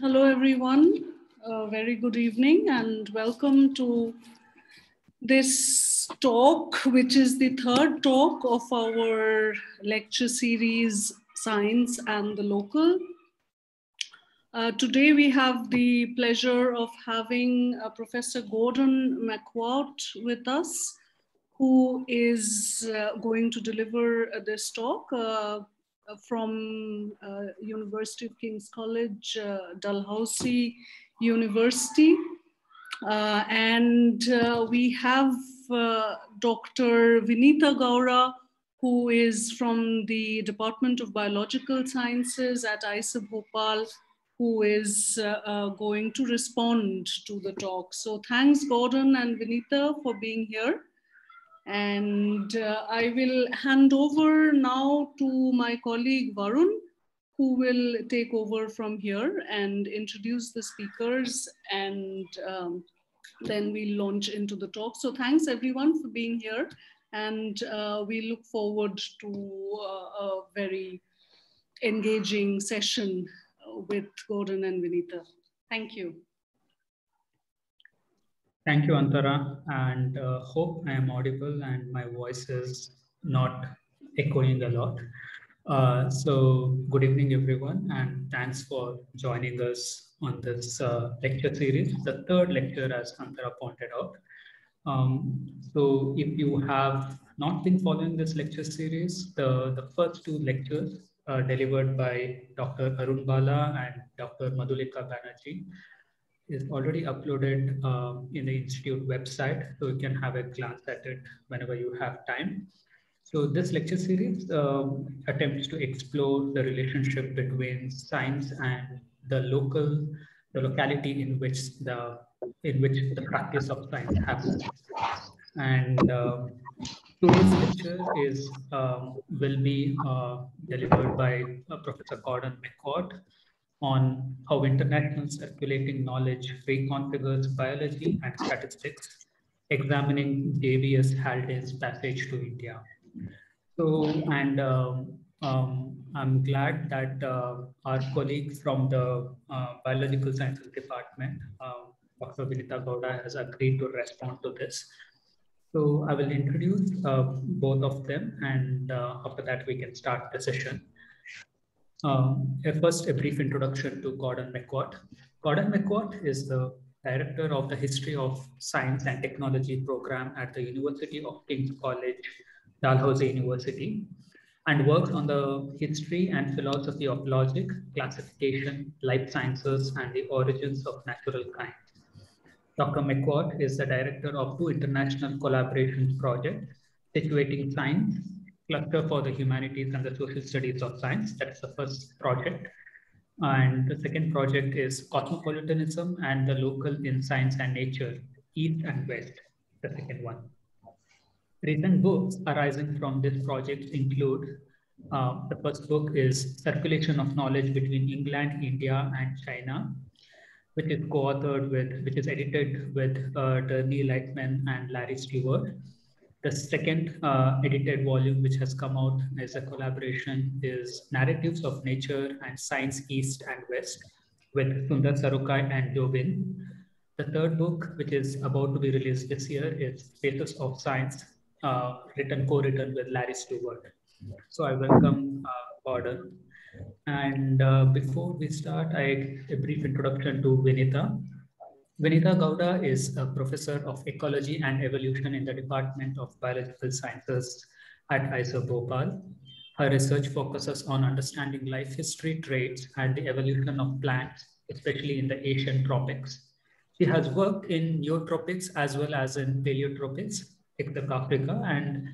Hello, everyone. Very good evening and welcome to this talk, which is the third talk of our lecture series, Science and the Local. Uh, today, we have the pleasure of having uh, Professor Gordon McOuat with us, who is uh, going to deliver this talk uh, from uh, University of King's College, uh, Dalhousie University. Uh, and uh, we have uh, Dr. Vinita Gowda, who is from the Department of Biological Sciences at IISER Bhopal, who is uh, going to respond to the talk. So thanks Gordon and Vinita for being here. And uh, I will hand over now to my colleague Varun, who will take over from here and introduce the speakers and um, then we launch into the talk. So thanks everyone for being here and uh, we look forward to uh, a very engaging session with Gordon and Vinita. Thank you. Thank you, Antara, and uh, hope I am audible and my voice is not echoing a lot. Uh, so good evening, everyone, and thanks for joining us on this uh, lecture series, the third lecture as Antara pointed out. Um, so if you have not been following this lecture series, the, the first two lectures uh, delivered by Dr. Arun Bala and Dr. Madhulika Banerjee is already uploaded um, in the institute website, so you can have a glance at it whenever you have time. So this lecture series um, attempts to explore the relationship between science and the local, the locality in which the in which the practice of science happens. And uh, today's lecture is um, will be uh, delivered by uh, Professor Gordon McOuat, on how international circulating knowledge reconfigures biology and statistics, examining J.B.S. Haldane's passage to India. So, and um, um, I'm glad that uh, our colleague from the uh, Biological Sciences Department, uh, Dr. Vinita Gowda, has agreed to respond to this. So I will introduce uh, both of them and uh, after that we can start the session. Um, first, a brief introduction to Gordon McOuat. Gordon McOuat is the director of the History of Science and Technology program at the University of King's College, Dalhousie University, and works on the history and philosophy of logic, classification, life sciences, and the origins of natural kind. Dr. McOuat is the director of two international collaborations projects, Situating Science cluster for the humanities and the social studies of science. That's the first project. And the second project is cosmopolitanism and the local in science and nature, East and West, the second one. Recent books arising from this project include uh, the first book is Circulation of Knowledge Between England, India, and China, which is co-authored with, which is edited with uh, Bernie Lightman and Larry Stewart. The second uh, edited volume, which has come out as a collaboration, is Narratives of Nature and Science East and West with Sundar Sarukkai and Jobin. The third book, which is about to be released this year, is Spaces of Science, uh, written co-written with Larry Stewart. So I welcome uh, Gordon. And uh, before we start, I a brief introduction to Vinita. Vinita Gowda is a professor of ecology and evolution in the Department of Biological Sciences at IISER Bhopal. Her research focuses on understanding life history traits and the evolution of plants, especially in the Asian tropics. She has worked in neotropics as well as in paleotropics, except Africa, and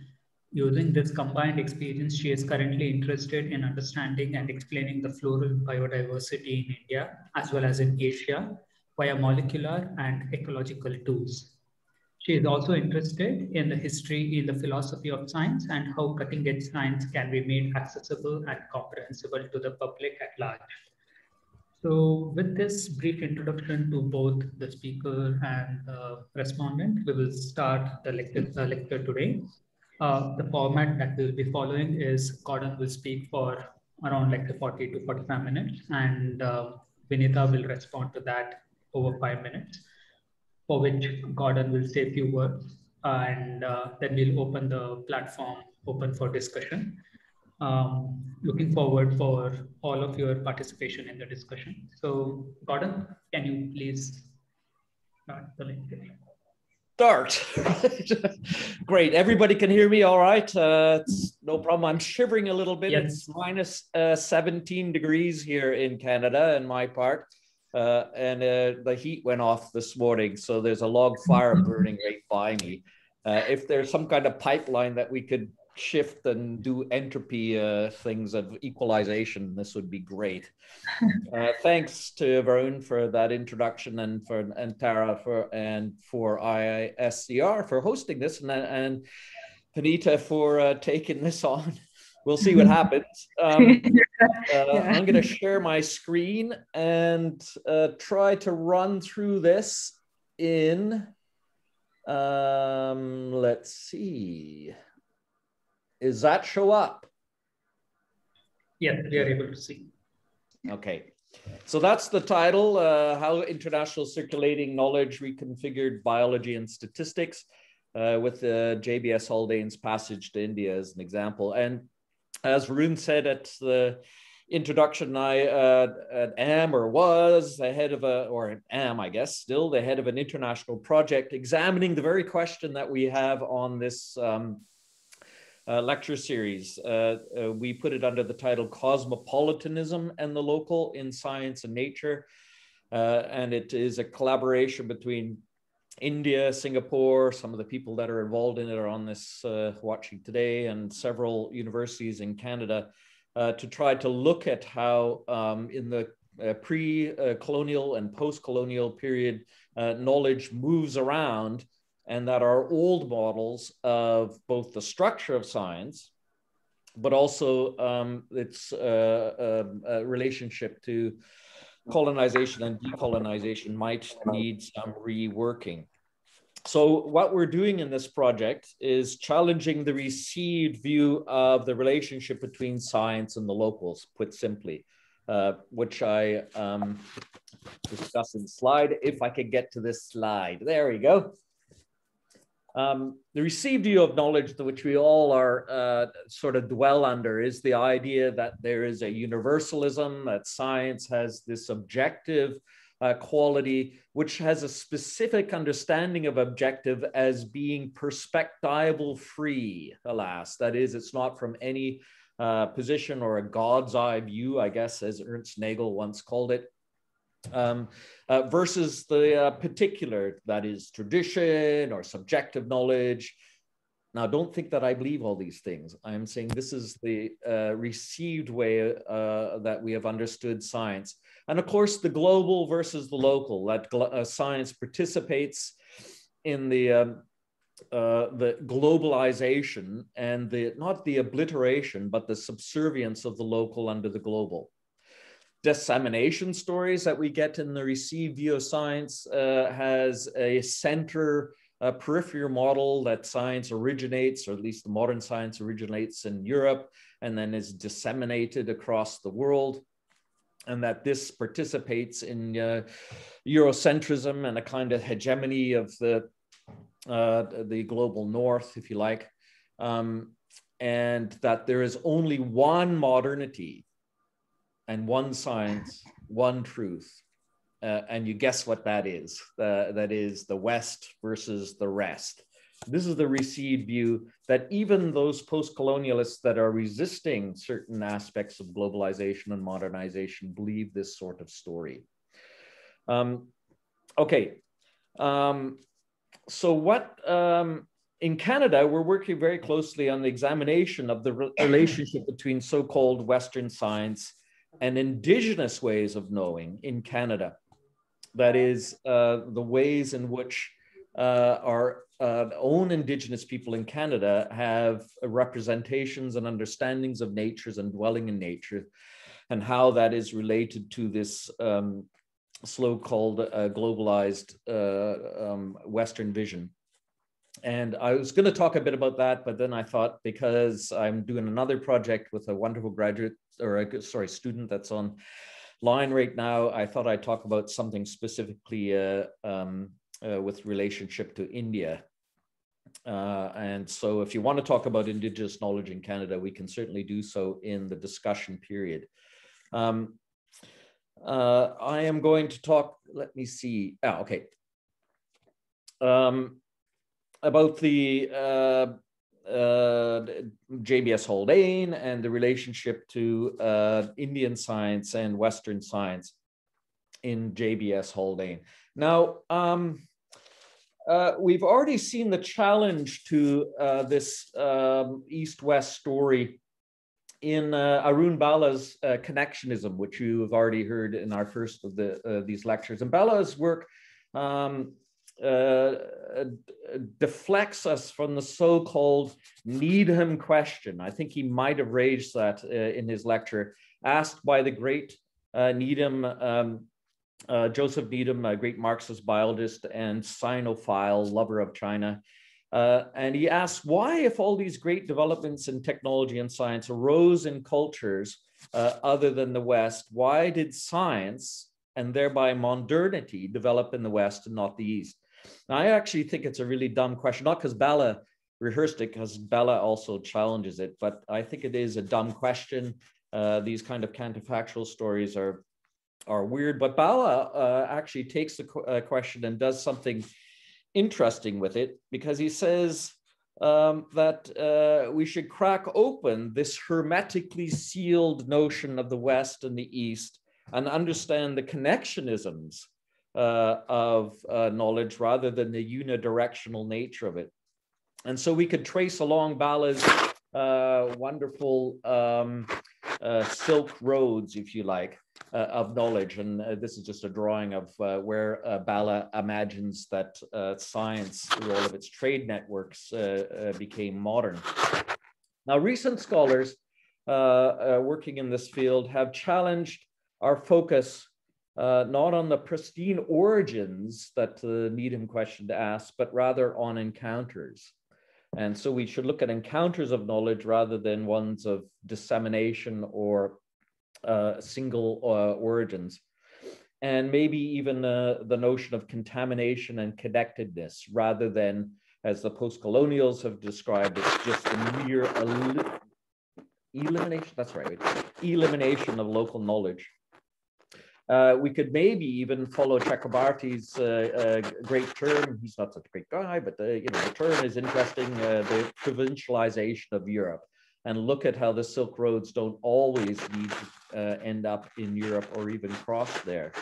using this combined experience, she is currently interested in understanding and explaining the floral biodiversity in India as well as in Asia via molecular and ecological tools. She is also interested in the history, in the philosophy of science and how cutting edge science can be made accessible and comprehensible to the public at large. So with this brief introduction to both the speaker and the respondent, we will start the lecture, uh, lecture today. Uh, the format that we'll be following is Gordon will speak for around like 40 to 45 minutes and uh, Vinita will respond to that over five minutes, for which Gordon will say a few words, and uh, then we'll open the platform open for discussion. Um, looking forward for all of your participation in the discussion. So Gordon, can you please start the link? Start. Great. Everybody can hear me all right. Uh, no problem. I'm shivering a little bit. Yes. It's minus, uh, 17 degrees here in Canada in my part. Uh, and uh, the heat went off this morning. So there's a log fire burning right by me. Uh, if there's some kind of pipeline that we could shift and do entropy uh, things of equalization, this would be great. Uh, thanks to Varun for that introduction and for Antara for and for IISER for hosting this and and Vinita for uh, taking this on. We'll see what happens. Um, uh, yeah. I'm going to share my screen and uh, try to run through this in. Um, let's see. Is that show up? Yeah, we are able to see. Okay. So that's the title, uh, How International Circulating Knowledge Reconfigured Biology and Statistics, uh, with uh, J.B.S. Haldane's passage to India as an example. And as Varun said at the introduction, I uh, am or was the head of a, or am, I guess, still the head of an international project examining the very question that we have on this um, uh, lecture series. Uh, uh, we put it under the title Cosmopolitanism and the Local in Science and Nature. Uh, and it is a collaboration between India, Singapore, some of the people that are involved in it are on this uh, watching today, and several universities in Canada uh, to try to look at how um, in the pre-colonial and post-colonial period, knowledge moves around and that our old models of both the structure of science, but also um, its uh, uh, uh, relationship to colonization and decolonization might need some reworking. So what we're doing in this project is challenging the received view of the relationship between science and the locals, put simply, uh, which I um, discuss in slide. If I could get to this slide, there we go. Um, the received view of knowledge, which we all are uh, sort of dwell under, is the idea that there is a universalism, that science has this objective uh, quality, which has a specific understanding of objective as being perspectival free, alas. That is, it's not from any uh, position or a God's eye view, I guess, as Ernst Nagel once called it um, uh, versus the uh, particular, that is tradition or subjective knowledge. Now, don't think that I believe all these things. I am saying this is the uh, received way uh, that we have understood science. And of course, the global versus the local, that uh, science participates in the um, uh, the globalization and the not the obliteration, but the subservience of the local under the global dissemination stories that we get in the received view of science uh, has a center uh, peripheral model that science originates, or at least the modern science originates in Europe and then is disseminated across the world. And that this participates in uh, Eurocentrism and a kind of hegemony of the, uh, the global north, if you like. Um, and that there is only one modernity and one science, one truth. Uh, and you guess what that is. Uh, that is the West versus the rest. This is the received view that even those post colonialists that are resisting certain aspects of globalization and modernization believe this sort of story. Um, okay. Um, so, what um, in Canada, we're working very closely on the examination of the re relationship between so called Western science and indigenous ways of knowing in Canada. That is, uh, the ways in which uh, our uh, own indigenous people in Canada have representations and understandings of natures and dwelling in nature, and how that is related to this um, slow called uh, globalized uh, um, Western vision. And I was going to talk a bit about that, but then I thought because I'm doing another project with a wonderful graduate or a sorry student that's on line right now, I thought I'd talk about something specifically uh, um, uh, with relationship to India. Uh, and so if you want to talk about Indigenous knowledge in Canada, we can certainly do so in the discussion period. Um, uh, I am going to talk, let me see, oh, okay. Um, about the uh, uh, JBS Haldane and the relationship to uh, Indian science and Western science in JBS Haldane. Now, um, uh, we've already seen the challenge to uh, this um, East-West story in uh, Arun Bala's uh, connectionism, which you have already heard in our first of the, these lectures. And Bala's work um, uh, deflects us from the so-called Needham question. I think he might have raised that in his lecture, asked by the great Needham um, uh, Joseph Needham, a great Marxist biologist and Sinophile, lover of China. Uh, and he asks why, if all these great developments in technology and science arose in cultures uh, other than the West, why did science and thereby modernity develop in the West and not the East? Now, I actually think it's a really dumb question, not because Bala rehearsed it, because Bala also challenges it, but I think it is a dumb question. Uh, these kind of counterfactual stories are are weird. But Bala uh, actually takes the qu uh, question and does something interesting with it because he says um, that uh, we should crack open this hermetically sealed notion of the West and the East and understand the connectionisms uh, of uh, knowledge rather than the unidirectional nature of it. And so we could trace along Bala's uh, wonderful um, silk roads, if you like, uh, of knowledge. And uh, this is just a drawing of uh, where Bala imagines that science, through all of its trade networks, became modern. Now, recent scholars working in this field have challenged our focus uh, not on the pristine origins that the Needham question asked, but rather on encounters. And so we should look at encounters of knowledge rather than ones of dissemination or uh, single uh, origins. And maybe even uh, the notion of contamination and connectedness rather than, as the post-colonials have described, it's just a mere elimination, that's right, elimination of local knowledge. Uh, we could maybe even follow Chakrabarty's uh, uh, great term. He's not such a great guy, but the, you know, the term is interesting, the provincialization of Europe and look at how the Silk Roads don't always need to uh, end up in Europe or even cross there.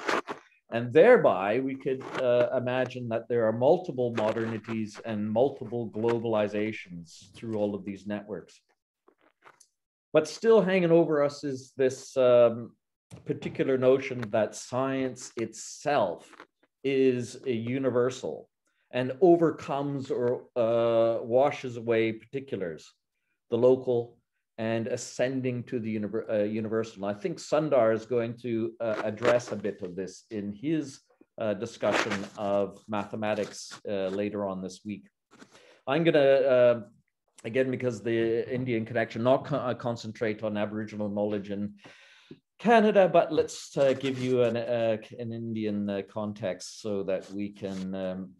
And thereby, we could uh, imagine that there are multiple modernities and multiple globalizations through all of these networks. But still hanging over us is this um, particular notion that science itself is a universal and overcomes or uh, washes away particulars the local, and ascending to the uh, universal. And I think Sundar is going to uh, address a bit of this in his uh, discussion of mathematics uh, later on this week. I'm going to, uh, again, because the Indian connection, not co uh, concentrate on Aboriginal knowledge in Canada, but let's give you an, an Indian context so that we can um,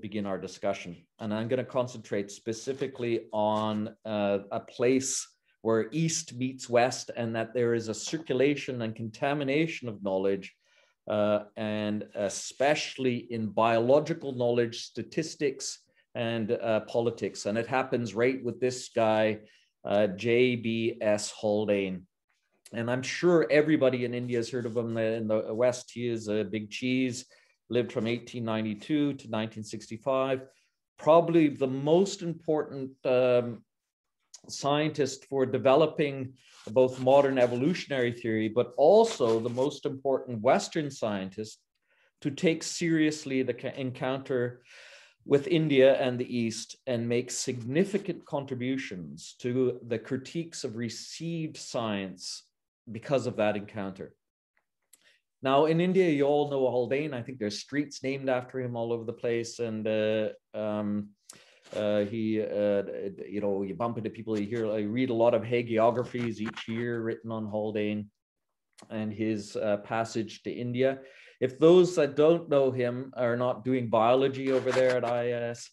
begin our discussion. And I'm going to concentrate specifically on uh, a place where East meets West and that there is a circulation and contamination of knowledge, uh, and especially in biological knowledge, statistics, and uh, politics. And it happens right with this guy, uh, J.B.S. Haldane. And I'm sure everybody in India has heard of him in the West. He is a big cheese lived from 1892 to 1965, probably the most important um, scientist for developing both modern evolutionary theory, but also the most important Western scientist to take seriously the encounter with India and the East and make significant contributions to the critiques of received science because of that encounter. Now in India, you all know Haldane. I think there's streets named after him all over the place, and uh, um, uh, he, uh, you know, you bump into people. You hear, I read a lot of hagiographies each year written on Haldane. and his uh, passage to India. If those that don't know him are not doing biology over there at IIS,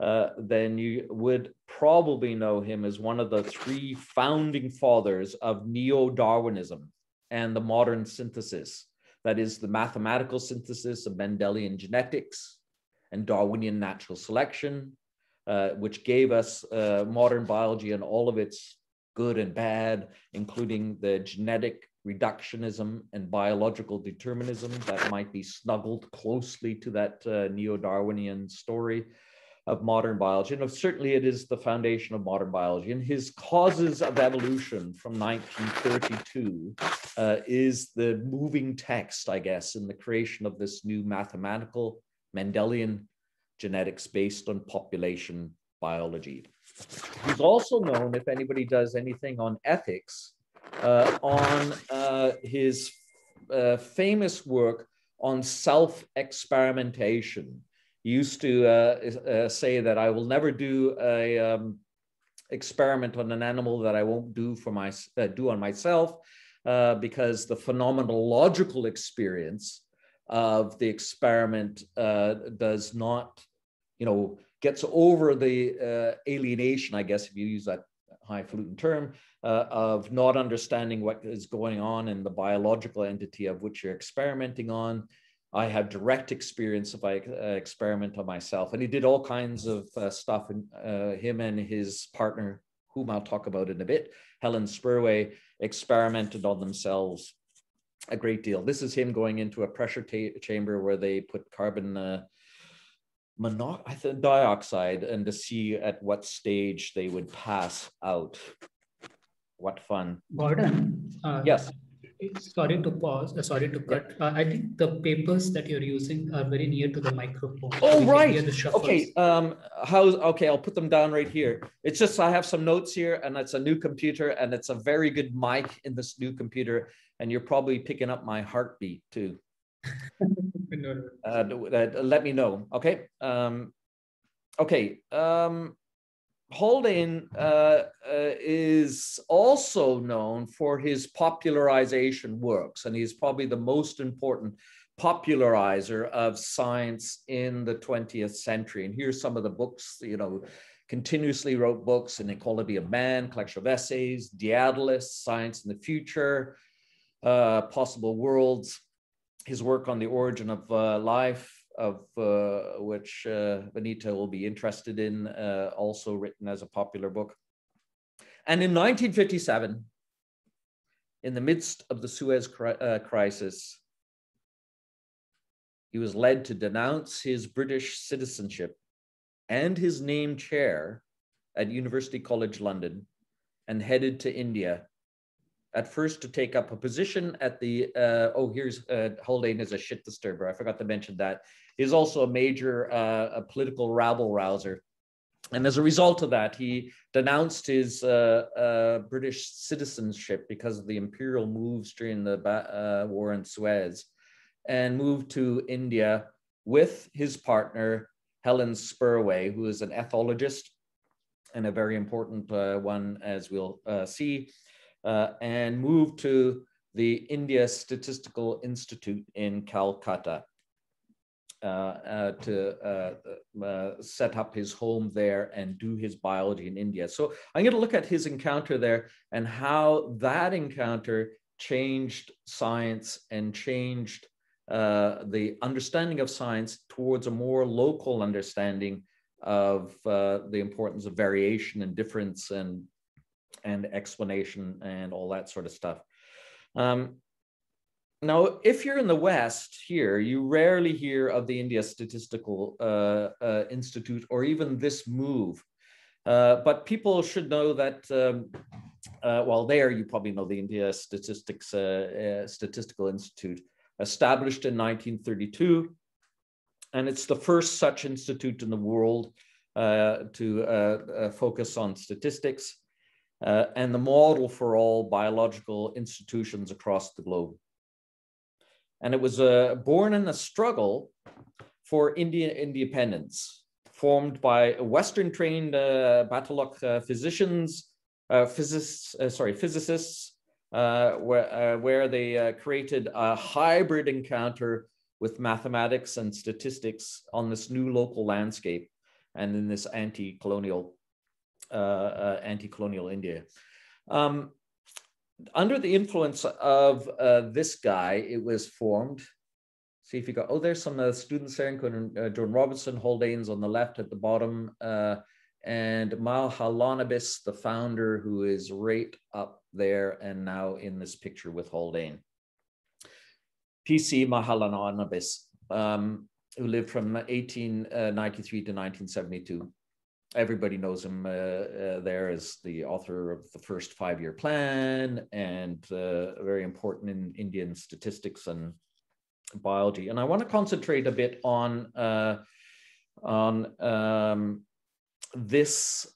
uh, then you would probably know him as one of the three founding fathers of neo Darwinism and the modern synthesis. That is, the mathematical synthesis of Mendelian genetics and Darwinian natural selection, uh, which gave us uh, modern biology and all of its good and bad, including the genetic reductionism and biological determinism that might be snuggled closely to that uh, neo Darwinian story of modern biology. And certainly it is the foundation of modern biology. And his causes of evolution from 1932 uh, is the moving text, I guess, in the creation of this new mathematical Mendelian genetics based on population biology. He's also known, if anybody does anything on ethics, uh, on uh, his uh, famous work on self experimentation used to uh, uh, say that I will never do a um, experiment on an animal that I won't do for my uh, do on myself uh, because the phenomenological experience of the experiment uh, does not, you know, gets over the uh, alienation, I guess, if you use that highfalutin term, of not understanding what is going on in the biological entity of which you're experimenting on I have direct experience if I uh, experiment on myself. And he did all kinds of uh, stuff. And uh, him and his partner, whom I'll talk about in a bit, Helen Spurway, experimented on themselves a great deal. This is him going into a pressure chamber where they put carbon uh, monoxide dioxide and to see at what stage they would pass out. What fun. Gordon. Uh, yes sorry to pause uh, sorry to cut. Uh, i think the papers that you're using are very near to the microphone. Oh so right. okay um how's okay i'll put them down right here. It's just i have some notes here and it's a new computer and it's a very good mic in this new computer and you're probably picking up my heartbeat too. Uh, let me know okay? Um okay um Haldane uh, uh, is also known for his popularization works, and he's probably the most important popularizer of science in the 20th century. And here's some of the books, you know, continuously wrote books, Inequality of Man, collection of essays, Daedalus, Science in the Future, uh, Possible Worlds, his work on the origin of uh, life, of uh, which uh, Vinita will be interested in, uh, also written as a popular book. And in 1957, in the midst of the Suez cri uh, crisis, he was led to denounce his British citizenship and his named chair at University College London and headed to India at first to take up a position at the, uh, oh, here's uh, Haldane is a shit disturber. I forgot to mention that. He's also a major uh, a political rabble rouser. And as a result of that, he denounced his uh, uh, British citizenship because of the imperial moves during the uh, war in Suez and moved to India with his partner, Helen Spurway, who is an ethologist and a very important one, as we'll see uh, and moved to the India Statistical Institute in Calcutta uh, uh, to uh, uh, set up his home there and do his biology in India. So I'm going to look at his encounter there and how that encounter changed science and changed uh, the understanding of science towards a more local understanding of the importance of variation and difference and and explanation and all that sort of stuff. Um, now, if you're in the West here, you rarely hear of the India Statistical uh, uh, Institute or even this move. Uh, but people should know that, um, uh, well, there you probably know the India Statistics uh, uh, Statistical Institute, established in 1932. And it's the first such institute in the world to focus on statistics and the model for all biological institutions across the globe. And it was uh, born in a struggle for Indian independence, formed by Western trained uh, Bachelor uh, physicians, uh, physicists, uh, sorry, physicists, uh, where, where they created a hybrid encounter with mathematics and statistics on this new local landscape and in this anti-colonial anti-colonial India. Um, under the influence of uh, this guy, it was formed. See if you go, oh, there's some uh, students there, including uh, Jordan Robinson, Haldane's on the left at the bottom, uh, and Mahalanobis, the founder, who is right up there and now in this picture with Haldane. PC Mahalanobis, um, who lived from 1893 to 1972 everybody knows him uh, uh, there as the author of the first five-year plan and uh, very important in Indian statistics and biology. And I want to concentrate a bit on uh, on um, this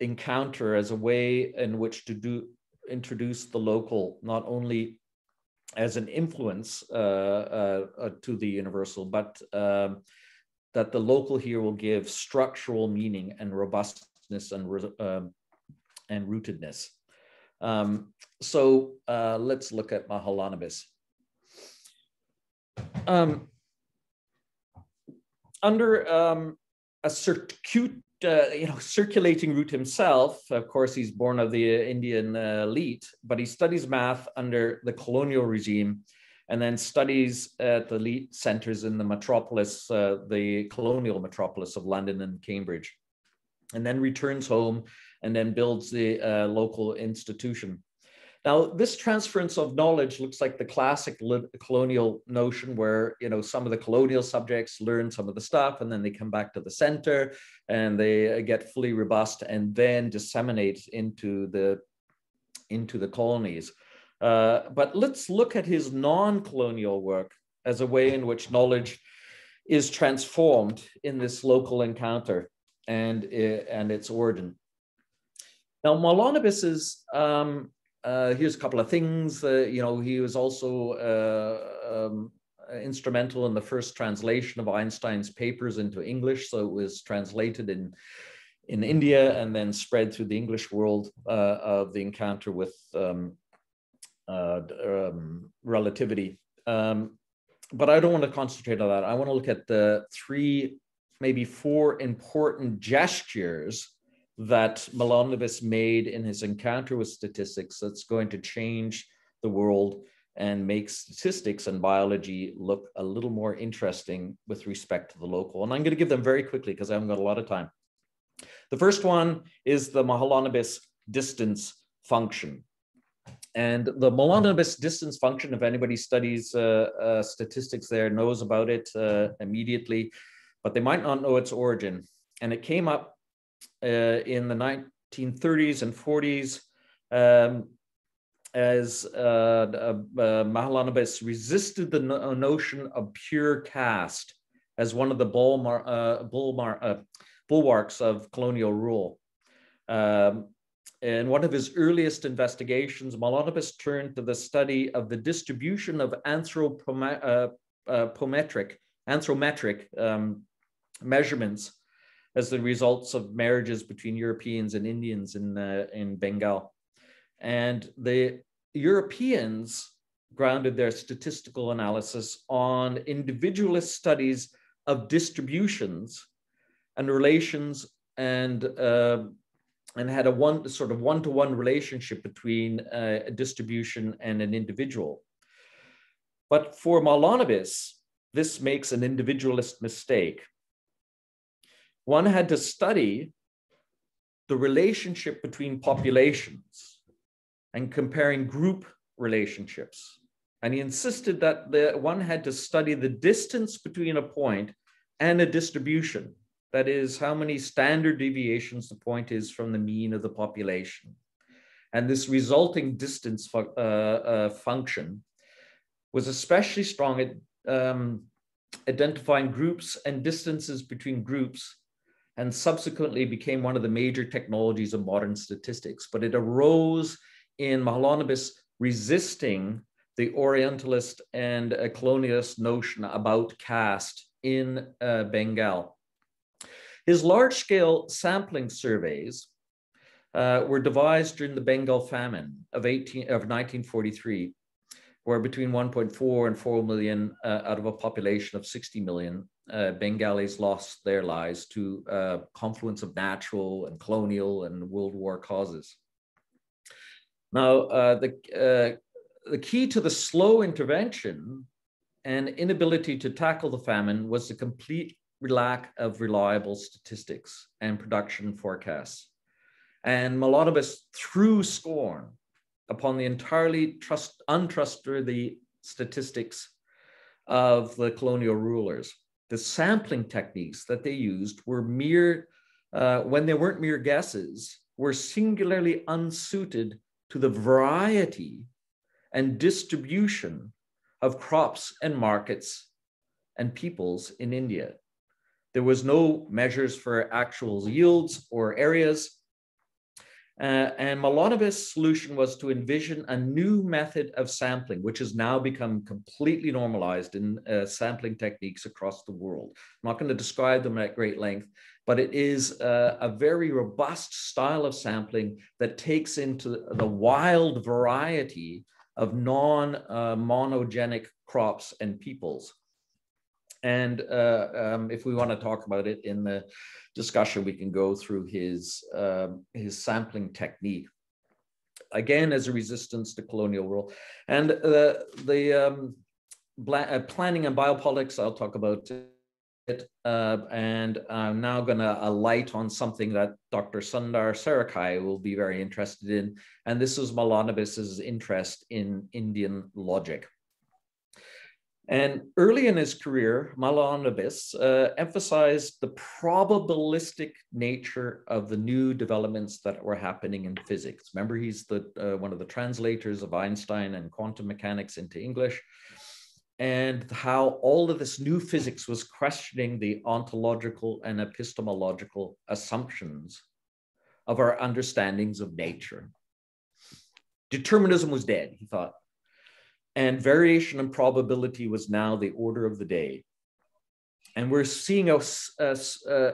encounter as a way in which to do introduce the local not only as an influence uh, uh, to the universal, but um, that the local here will give structural meaning and robustness and, um, and rootedness. Um, so uh, let's look at Mahalanobis. Um, under um, a circuit, uh, you know, circulating root himself, of course, he's born of the Indian uh, elite, but he studies math under the colonial regime and then studies at the elite centers in the metropolis, uh, the colonial metropolis of London and Cambridge, and then returns home and then builds the uh, local institution. Now, this transference of knowledge looks like the classic colonial notion where, you know, some of the colonial subjects learn some of the stuff and then they come back to the center and they uh, get fully robust and then disseminate into the, into the colonies. Uh, but let's look at his non-colonial work as a way in which knowledge is transformed in this local encounter and, uh, and its origin. Now, Mahalanobis is, um, uh, here's a couple of things. Uh, you know, he was also uh, um, instrumental in the first translation of Einstein's papers into English. So it was translated in, in India and then spread through the English world of the encounter with um, uh, um, relativity. Um, but I don't want to concentrate on that. I want to look at the three, maybe four important gestures that Mahalanobis made in his encounter with statistics that's going to change the world and make statistics and biology look a little more interesting with respect to the local. And I'm going to give them very quickly because I haven't got a lot of time. The first one is the Mahalanobis distance function. And the Mahalanobis distance function, if anybody studies uh, uh, statistics there, knows about it uh, immediately, but they might not know its origin. And it came up uh, in the 1930s and 40s um, as uh, uh, Mahalanobis resisted the no notion of pure caste as one of the bulwarks of colonial rule. Um, in one of his earliest investigations, Mahalanobis turned to the study of the distribution of anthropometric, uh, uh, um, measurements as the results of marriages between Europeans and Indians in, uh, in Bengal. And the Europeans grounded their statistical analysis on individualist studies of distributions and relations and uh, and had a one sort of one-to-one relationship between uh, a distribution and an individual. But for Mahalanobis, this makes an individualist mistake. One had to study the relationship between populations and comparing group relationships. And he insisted that the one had to study the distance between a point and a distribution that is, how many standard deviations the point is from the mean of the population. And this resulting distance fu uh, uh, function was especially strong at um, identifying groups and distances between groups and subsequently became one of the major technologies of modern statistics. But it arose in Mahalanobis resisting the Orientalist and colonialist notion about caste in uh, Bengal. His large scale sampling surveys uh, were devised during the Bengal famine of, 18, of 1943, where between 1.4 and 4 million uh, out of a population of 60 million uh, Bengalis lost their lives to uh, confluence of natural and colonial and World War causes. Now, uh, the, uh, the key to the slow intervention and inability to tackle the famine was the complete lack of reliable statistics and production forecasts. And Mahalanobis threw scorn upon the entirely trust, untrustworthy statistics of the colonial rulers. The sampling techniques that they used were mere, uh, when they weren't mere guesses, were singularly unsuited to the variety and distribution of crops and markets and peoples in India. There was no measures for actual yields or areas. Uh, and Mahalanobis' solution was to envision a new method of sampling, which has now become completely normalized in uh, sampling techniques across the world. I'm not going to describe them at great length, but it is uh, a very robust style of sampling that takes into the wild variety of non-monogenic uh, crops and peoples. And uh, um, if we want to talk about it in the discussion, we can go through his, um, his sampling technique. Again, as a resistance to colonial rule. And uh, the um, uh, planning and biopolitics, I'll talk about it. Uh, and I'm now going to alight on something that Dr. Sundar Sarukkai will be very interested in. And this is Mahalanobis's interest in Indian logic. And early in his career, Mahalanobis uh, emphasized the probabilistic nature of the new developments that were happening in physics. Remember, he's the, uh, one of the translators of Einstein and quantum mechanics into English, and how all of this new physics was questioning the ontological and epistemological assumptions of our understandings of nature. Determinism was dead, he thought and variation and probability was now the order of the day. And we're seeing a, a,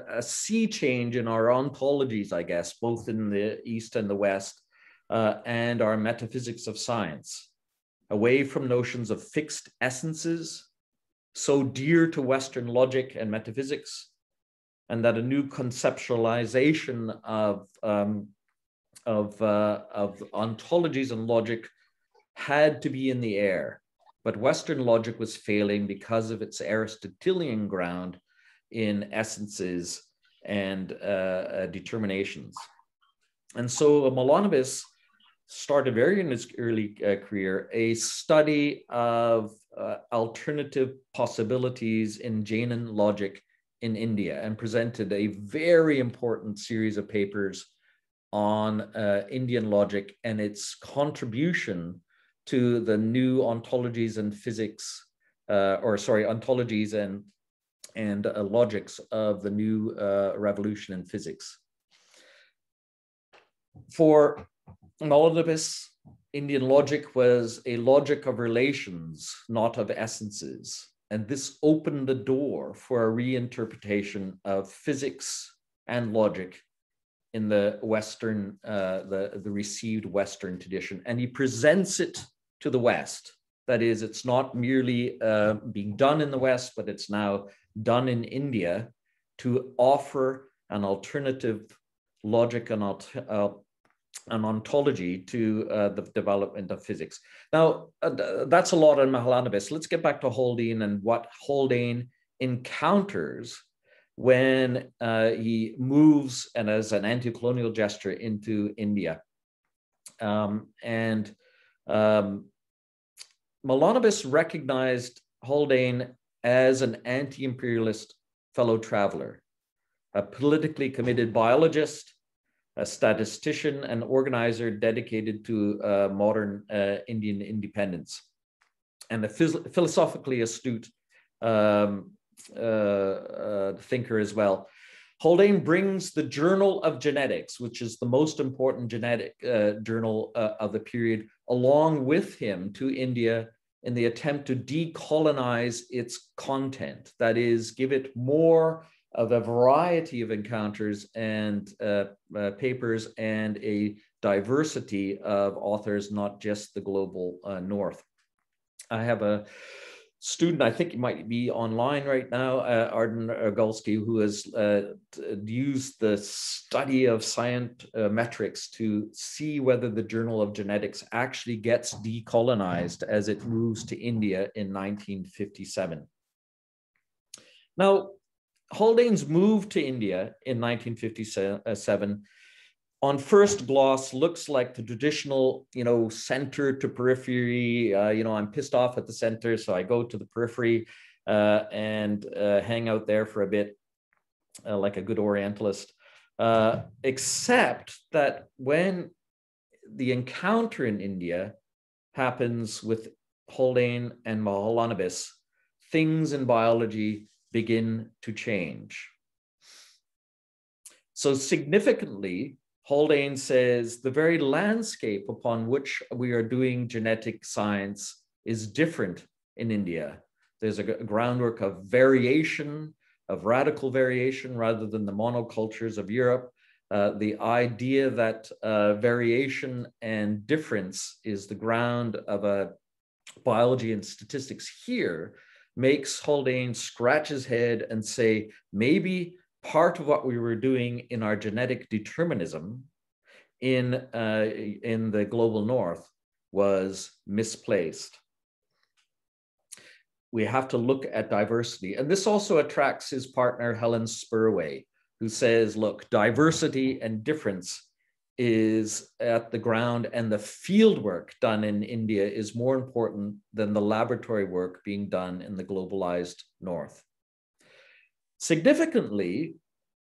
a sea change in our ontologies, I guess, both in the East and the West, uh, and our metaphysics of science, away from notions of fixed essences, so dear to Western logic and metaphysics, and that a new conceptualization of, um, of, uh, of ontologies and logic had to be in the air, but Western logic was failing because of its Aristotelian ground in essences and uh, uh, determinations. And so Mahalanobis started very in his early uh, career a study of uh, alternative possibilities in Jainan logic in India and presented a very important series of papers on uh, Indian logic and its contribution to the new ontologies and physics, uh, or sorry, ontologies and and uh, logics of the new uh, revolution in physics. For Mahalanobis, Indian logic was a logic of relations, not of essences. And this opened the door for a reinterpretation of physics and logic in the Western, uh, the, the received Western tradition. And he presents it to the West. That is, it's not merely uh, being done in the West, but it's now done in India to offer an alternative logic and uh, an ontology to uh, the development of physics. Now, uh, that's a lot on Mahalanobis. Let's get back to Haldane and what Haldane encounters when uh, he moves and as an anti-colonial gesture into India. Um, and um, recognized Haldane as an anti-imperialist fellow traveler, a politically committed biologist, a statistician and organizer dedicated to uh, modern uh, Indian independence, and a phys- philosophically astute um, uh, uh thinker as well. Haldane brings the Journal of Genetics, which is the most important genetic uh, journal uh, of the period, along with him to India in the attempt to decolonize its content, that is, give it more of a variety of encounters and uh, uh, papers and a diversity of authors, not just the global uh, north. I have a student, I think he might be online right now, uh, Arden Gulski, who has uh, used the study of science uh, metrics to see whether the Journal of Genetics actually gets decolonized as it moves to India in 1957. Now, Haldane's move to India in 1957 on first gloss looks like the traditional, you know, center to periphery. Uh, you know, I'm pissed off at the center, so I go to the periphery uh, and uh, hang out there for a bit, uh, like a good Orientalist. Uh, except that when the encounter in India happens with Haldane and Mahalanobis, things in biology begin to change. So significantly, Haldane says the very landscape upon which we are doing genetic science is different in India. There's a groundwork of variation, of radical variation, rather than the monocultures of Europe. Uh, the idea that uh, variation and difference is the ground of a biology and statistics here makes Haldane scratch his head and say, maybe part of what we were doing in our genetic determinism in, uh, in the global north was misplaced. We have to look at diversity. And this also attracts his partner, Helen Spurway, who says, look, diversity and difference is at the ground and the field work done in India is more important than the laboratory work being done in the globalized north. Significantly,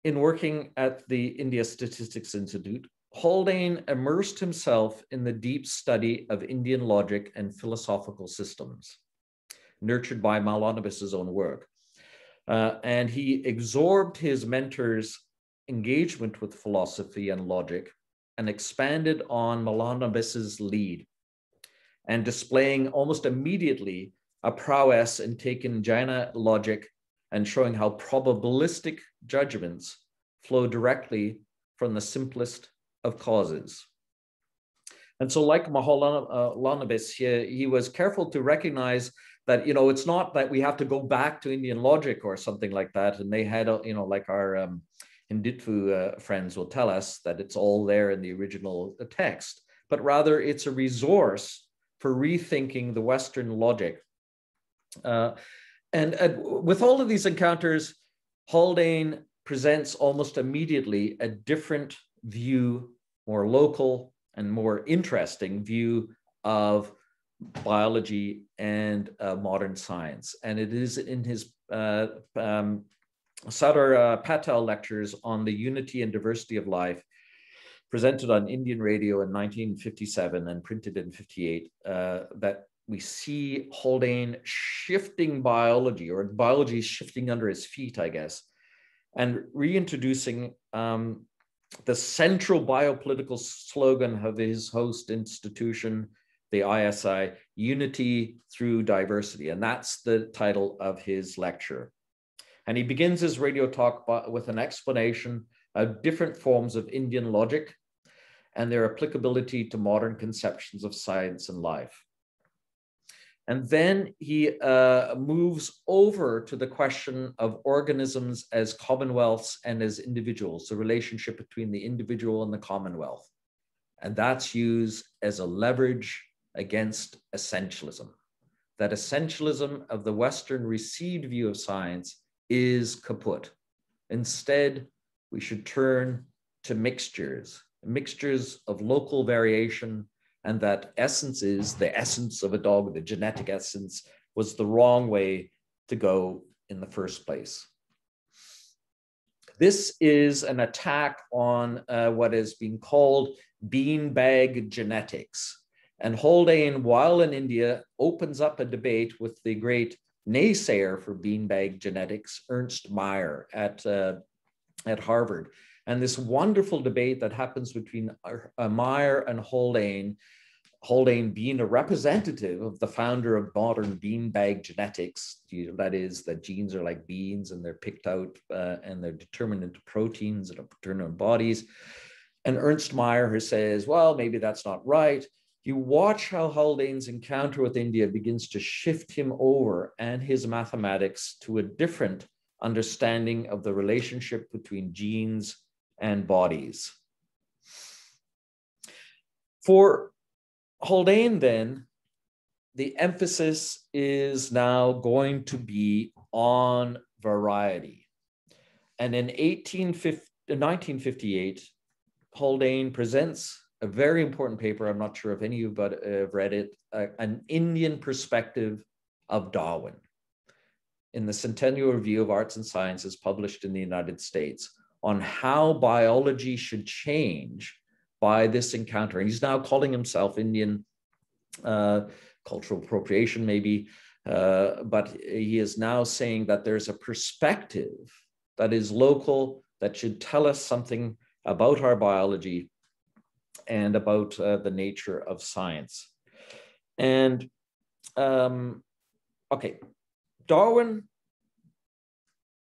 in working at the India Statistics Institute, Haldane immersed himself in the deep study of Indian logic and philosophical systems, nurtured by Mahalanobis's own work. Uh, and he absorbed his mentor's engagement with philosophy and logic and expanded on Mahalanobis's lead and displaying almost immediately a prowess in taking Jaina logic and showing how probabilistic judgments flow directly from the simplest of causes. And so, like Mahalanobis, he, he was careful to recognize that you know it's not that we have to go back to Indian logic or something like that. And they had, you know, like our um, Hindutva uh, friends will tell us that it's all there in the original text, but rather it's a resource for rethinking the Western logic. Uh, and, and with all of these encounters, Haldane presents almost immediately a different view, more local and more interesting view of biology and uh, modern science. And it is in his uh, um, Sardar uh, Patel lectures on the unity and diversity of life presented on Indian radio in 1957 and printed in 58 uh, that we see Haldane shifting biology or biology shifting under his feet, I guess, and reintroducing um, the central biopolitical slogan of his host institution, the ISI, unity through diversity. And that's the title of his lecture. And he begins his radio talk by, with an explanation of different forms of Indian logic and their applicability to modern conceptions of science and life. And then he uh, moves over to the question of organisms as commonwealths and as individuals, the relationship between the individual and the commonwealth. And that's used as a leverage against essentialism. That essentialism of the Western received view of science is kaput. Instead, we should turn to mixtures, mixtures of local variation and that essence is the essence of a dog, the genetic essence was the wrong way to go in the first place. This is an attack on uh, what is being called beanbag genetics. And Haldane, while in India, opens up a debate with the great naysayer for beanbag genetics, Ernst Mayr at, uh, at Harvard. And this wonderful debate that happens between Mayr and Haldane Haldane being a representative of the founder of modern beanbag genetics, that is, that genes are like beans and they're picked out uh, and they're determined into proteins and on bodies. And Ernst Mayr says, well, maybe that's not right. You watch how Haldane's encounter with India begins to shift him over and his mathematics to a different understanding of the relationship between genes and bodies. For Haldane, then, the emphasis is now going to be on variety. And in 1958, Haldane presents a very important paper. I'm not sure if any of you but have read it, uh, an Indian perspective of Darwin in the Centennial Review of Arts and Sciences published in the United States on how biology should change by this encounter. And he's now calling himself Indian uh, cultural appropriation, maybe, uh, but he is now saying that there's a perspective that is local that should tell us something about our biology and about uh, the nature of science. And um, okay, Darwin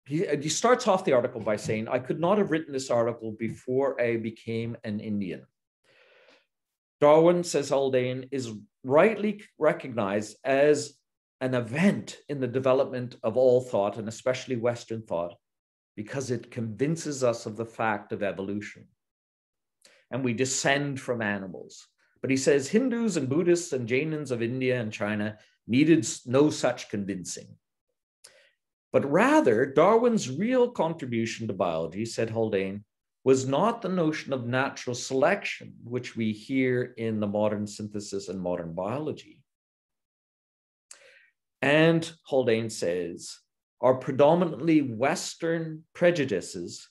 he, he starts off the article by saying, I could not have written this article before I became an Indian. Darwin, says Haldane, is rightly recognized as an event in the development of all thought, and especially Western thought, because it convinces us of the fact of evolution. And we descend from animals. But he says Hindus and Buddhists and Jains of India and China needed no such convincing. But rather, Darwin's real contribution to biology, said Haldane, was not the notion of natural selection, which we hear in the modern synthesis and modern biology. And Haldane says, are predominantly Western prejudices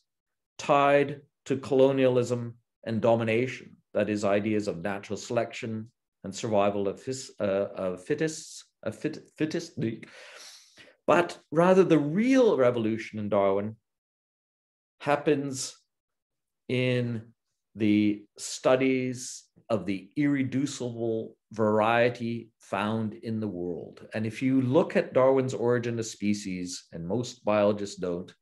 tied to colonialism and domination, that is, ideas of natural selection and survival of, his, uh, of fittest, fit, fittest, but rather, the real revolution in Darwin happens in the studies of the irreducible variety found in the world. And if you look at Darwin's Origin of Species, and most biologists don't,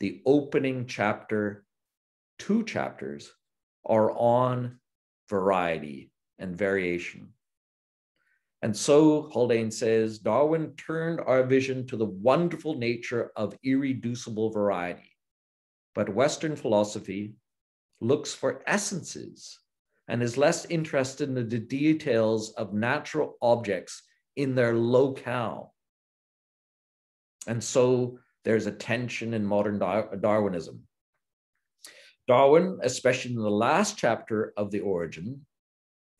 the opening chapter, two chapters, are on variety and variation. And so, Haldane says, Darwin turned our vision to the wonderful nature of irreducible variety. But Western philosophy looks for essences and is less interested in the details of natural objects in their locale. And so there's a tension in modern Darwinism. Darwin, especially in the last chapter of The Origin,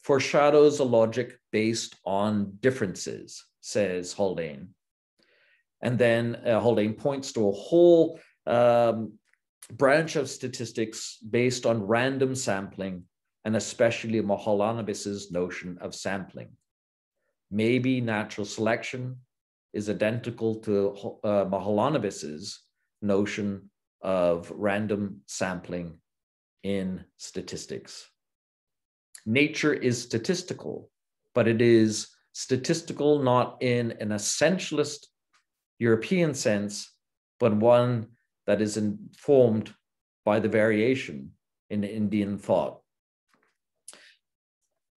foreshadows a logic based on differences, says Haldane. And then uh, Haldane points to a whole um, branch of statistics based on random sampling, and especially Mahalanobis's notion of sampling. Maybe natural selection is identical to uh, Mahalanobis's notion of random sampling in statistics nature is statistical, but it is statistical not in an essentialist European sense, but one that is informed by the variation in Indian thought.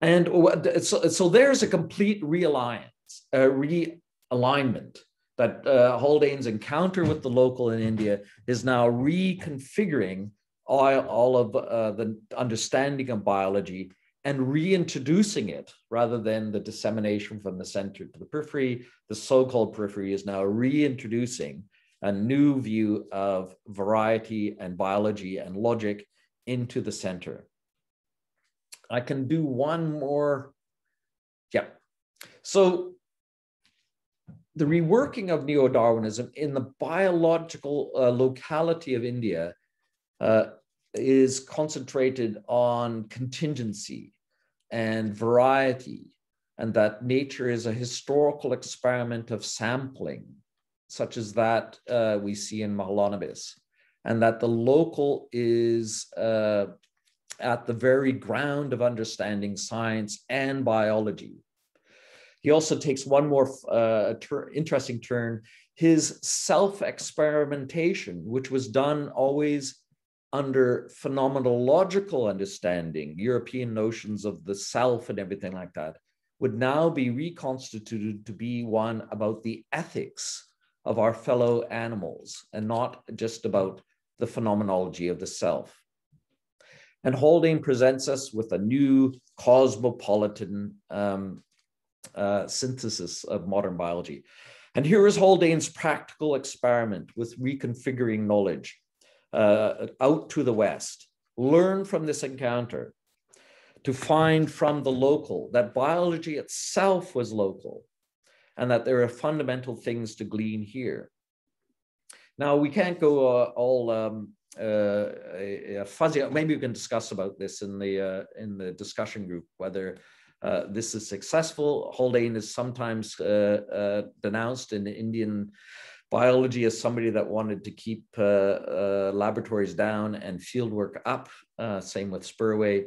And so, so there's a complete realliance, a realignment that uh, Haldane's encounter with the local in India is now reconfiguring all, all of uh, the understanding of biology and reintroducing it rather than the dissemination from the center to the periphery. The so called periphery is now reintroducing a new view of variety and biology and logic into the center. I can do one more. Yeah. So the reworking of neo Darwinism in the biological uh, locality of India uh, is concentrated on contingency and variety, and that nature is a historical experiment of sampling, such as that uh, we see in Mahalanobis, and that the local is uh, at the very ground of understanding science and biology. He also takes one more uh, ter interesting turn his self experimentation, which was done always under phenomenological understanding, European notions of the self and everything like that, would now be reconstituted to be one about the ethics of our fellow animals and not just about the phenomenology of the self. And Haldane presents us with a new cosmopolitan um, uh, synthesis of modern biology. And here is Haldane's practical experiment with reconfiguring knowledge uh, out to the West. Learn from this encounter to find from the local that biology itself was local and that there are fundamental things to glean here. Now, we can't go uh, all um, uh, fuzzy. Maybe we can discuss about this in the, uh, in the discussion group, whether uh, this is successful. Haldane is sometimes uh, uh, denounced in Indian biology as somebody that wanted to keep uh, uh, laboratories down and fieldwork up. same with Spurway,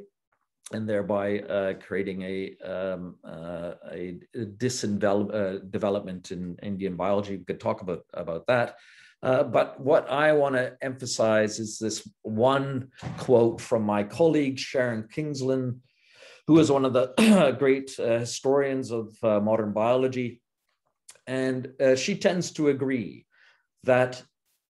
and thereby creating a, um, a disenvelopment in Indian biology. We could talk about, about that. Uh, but what I want to emphasize is this one quote from my colleague Sharon Kingsland, who is one of the great uh, historians of uh, modern biology. And uh, she tends to agree that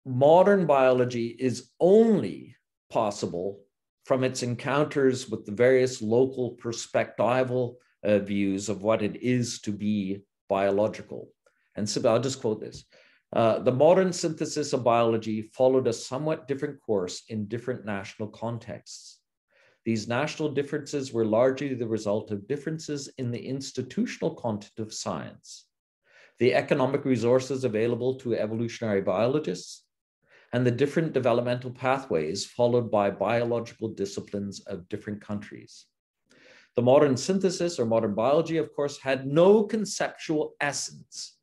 modern biology is only possible from its encounters with the various local perspectival uh, views of what it is to be biological. And so I'll just quote this. Uh, the modern synthesis of biology followed a somewhat different course in different national contexts. These national differences were largely the result of differences in the institutional content of science, the economic resources available to evolutionary biologists, and the different developmental pathways followed by biological disciplines of different countries. The modern synthesis or modern biology, of course, had no conceptual essence,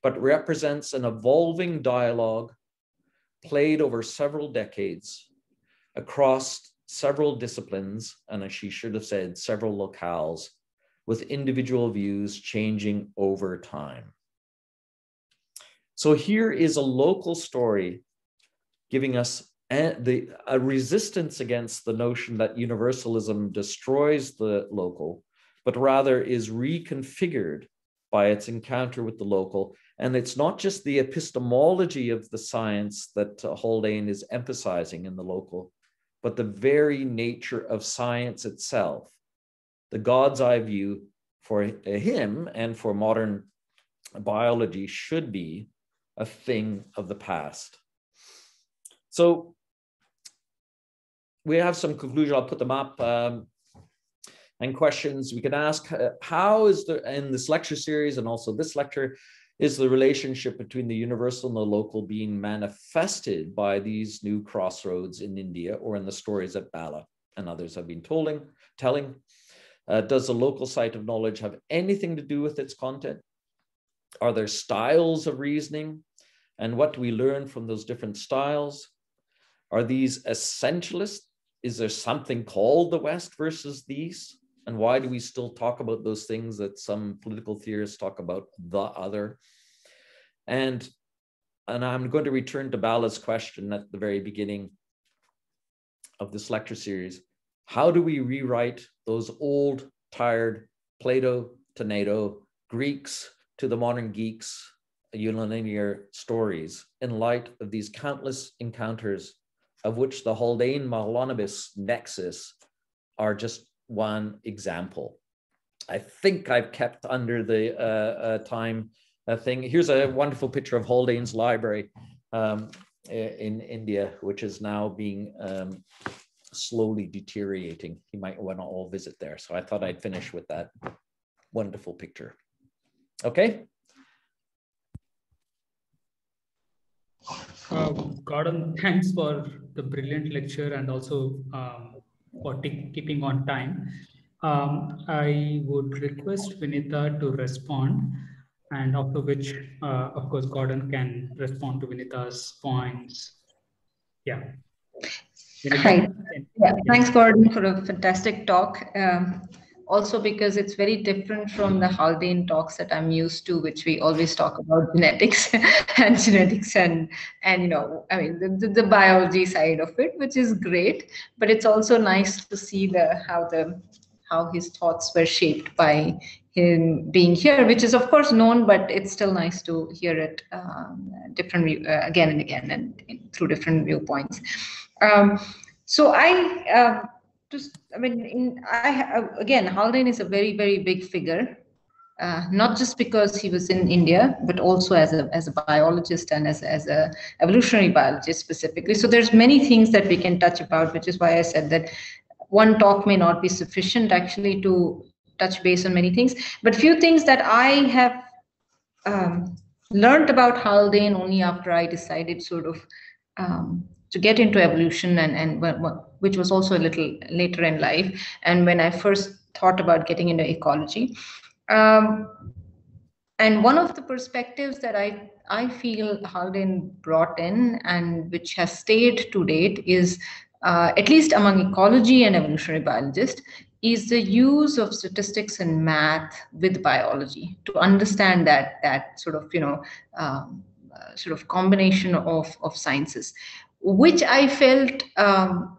but represents an evolving dialogue played over several decades across several disciplines, and as she should have said, several locales, with individual views changing over time. So here is a local story giving us a, the, a resistance against the notion that universalism destroys the local, but rather is reconfigured by its encounter with the local. And it's not just the epistemology of the science that uh, Haldane is emphasizing in the local, but the very nature of science itself. The God's eye view for him and for modern biology should be a thing of the past. So we have some conclusion. I'll put them up um, and questions we can ask. Uh, how is the in this lecture series and also this lecture? is the relationship between the universal and the local being manifested by these new crossroads in India or in the stories that Bala and others have been telling? telling? Uh, does the local site of knowledge have anything to do with its content? Are there styles of reasoning? And what do we learn from those different styles? Are these essentialist? Is there something called the West versus the East? And why do we still talk about those things that some political theorists talk about the other? And, and I'm going to return to Bala's question at the very beginning of this lecture series. How do we rewrite those old, tired Plato to NATO, Greeks to the modern geeks, unilinear stories in light of these countless encounters of which the Haldane Mahalanobis nexus are just one example. I think I've kept under the uh, uh, time uh, thing. Here's a wonderful picture of Haldane's library um, in India, which is now being um, slowly deteriorating. You might want to all visit there. So I thought I'd finish with that wonderful picture. Okay. Uh, Gordon, thanks for the brilliant lecture and also um, for keeping on time. Um, I would request Vinita to respond, and after which, uh, of course, Gordon can respond to Vinita's points. Yeah. Hi. Yeah, thanks, Gordon, for a fantastic talk. Um, also because it's very different from the Haldane talks that I'm used to, which we always talk about genetics and genetics and and you know, I mean the, the, the, biology side of it, which is great. But it's also nice to see the how the how his thoughts were shaped by him being here, which is of course known, but it's still nice to hear it um, different uh, again and again and, and, through different viewpoints. Um, so I. Uh, I mean, in, I again, Haldane is a very, very big figure, uh, not just because he was in India, but also as a as a biologist and as as a evolutionary biologist specifically. So there's many things that we can touch about, which is why I said that one talk may not be sufficient actually to touch base on many things. But few things that I have um, learned about Haldane only after I decided sort of um, to get into evolution and and which was also a little later in life and when i first thought about getting into ecology. Um, and one of the perspectives that i i feel Haldane brought in and which has stayed to date is uh, at least among ecology and evolutionary biologists is the use of statistics and math with biology to understand that that sort of you know um, uh, sort of combination of of sciences which I felt um,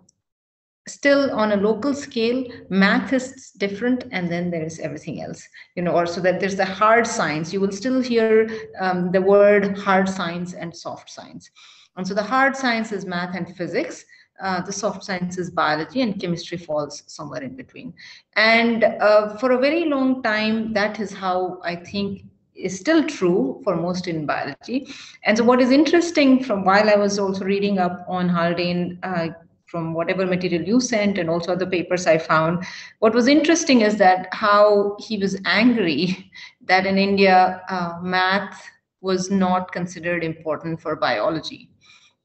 still on a local scale, math is different, and then there's everything else, you know, or so that there's the hard science. You will still hear um, the word hard science and soft science. And so the hard science is math and physics. Uh, the soft science is biology and chemistry falls somewhere in between. And uh, for a very long time, that is how I think is still true for most in biology. And so what is interesting from while I was also reading up on Haldane uh, from whatever material you sent and also other papers I found, what was interesting is that how he was angry that in India, uh, math was not considered important for biology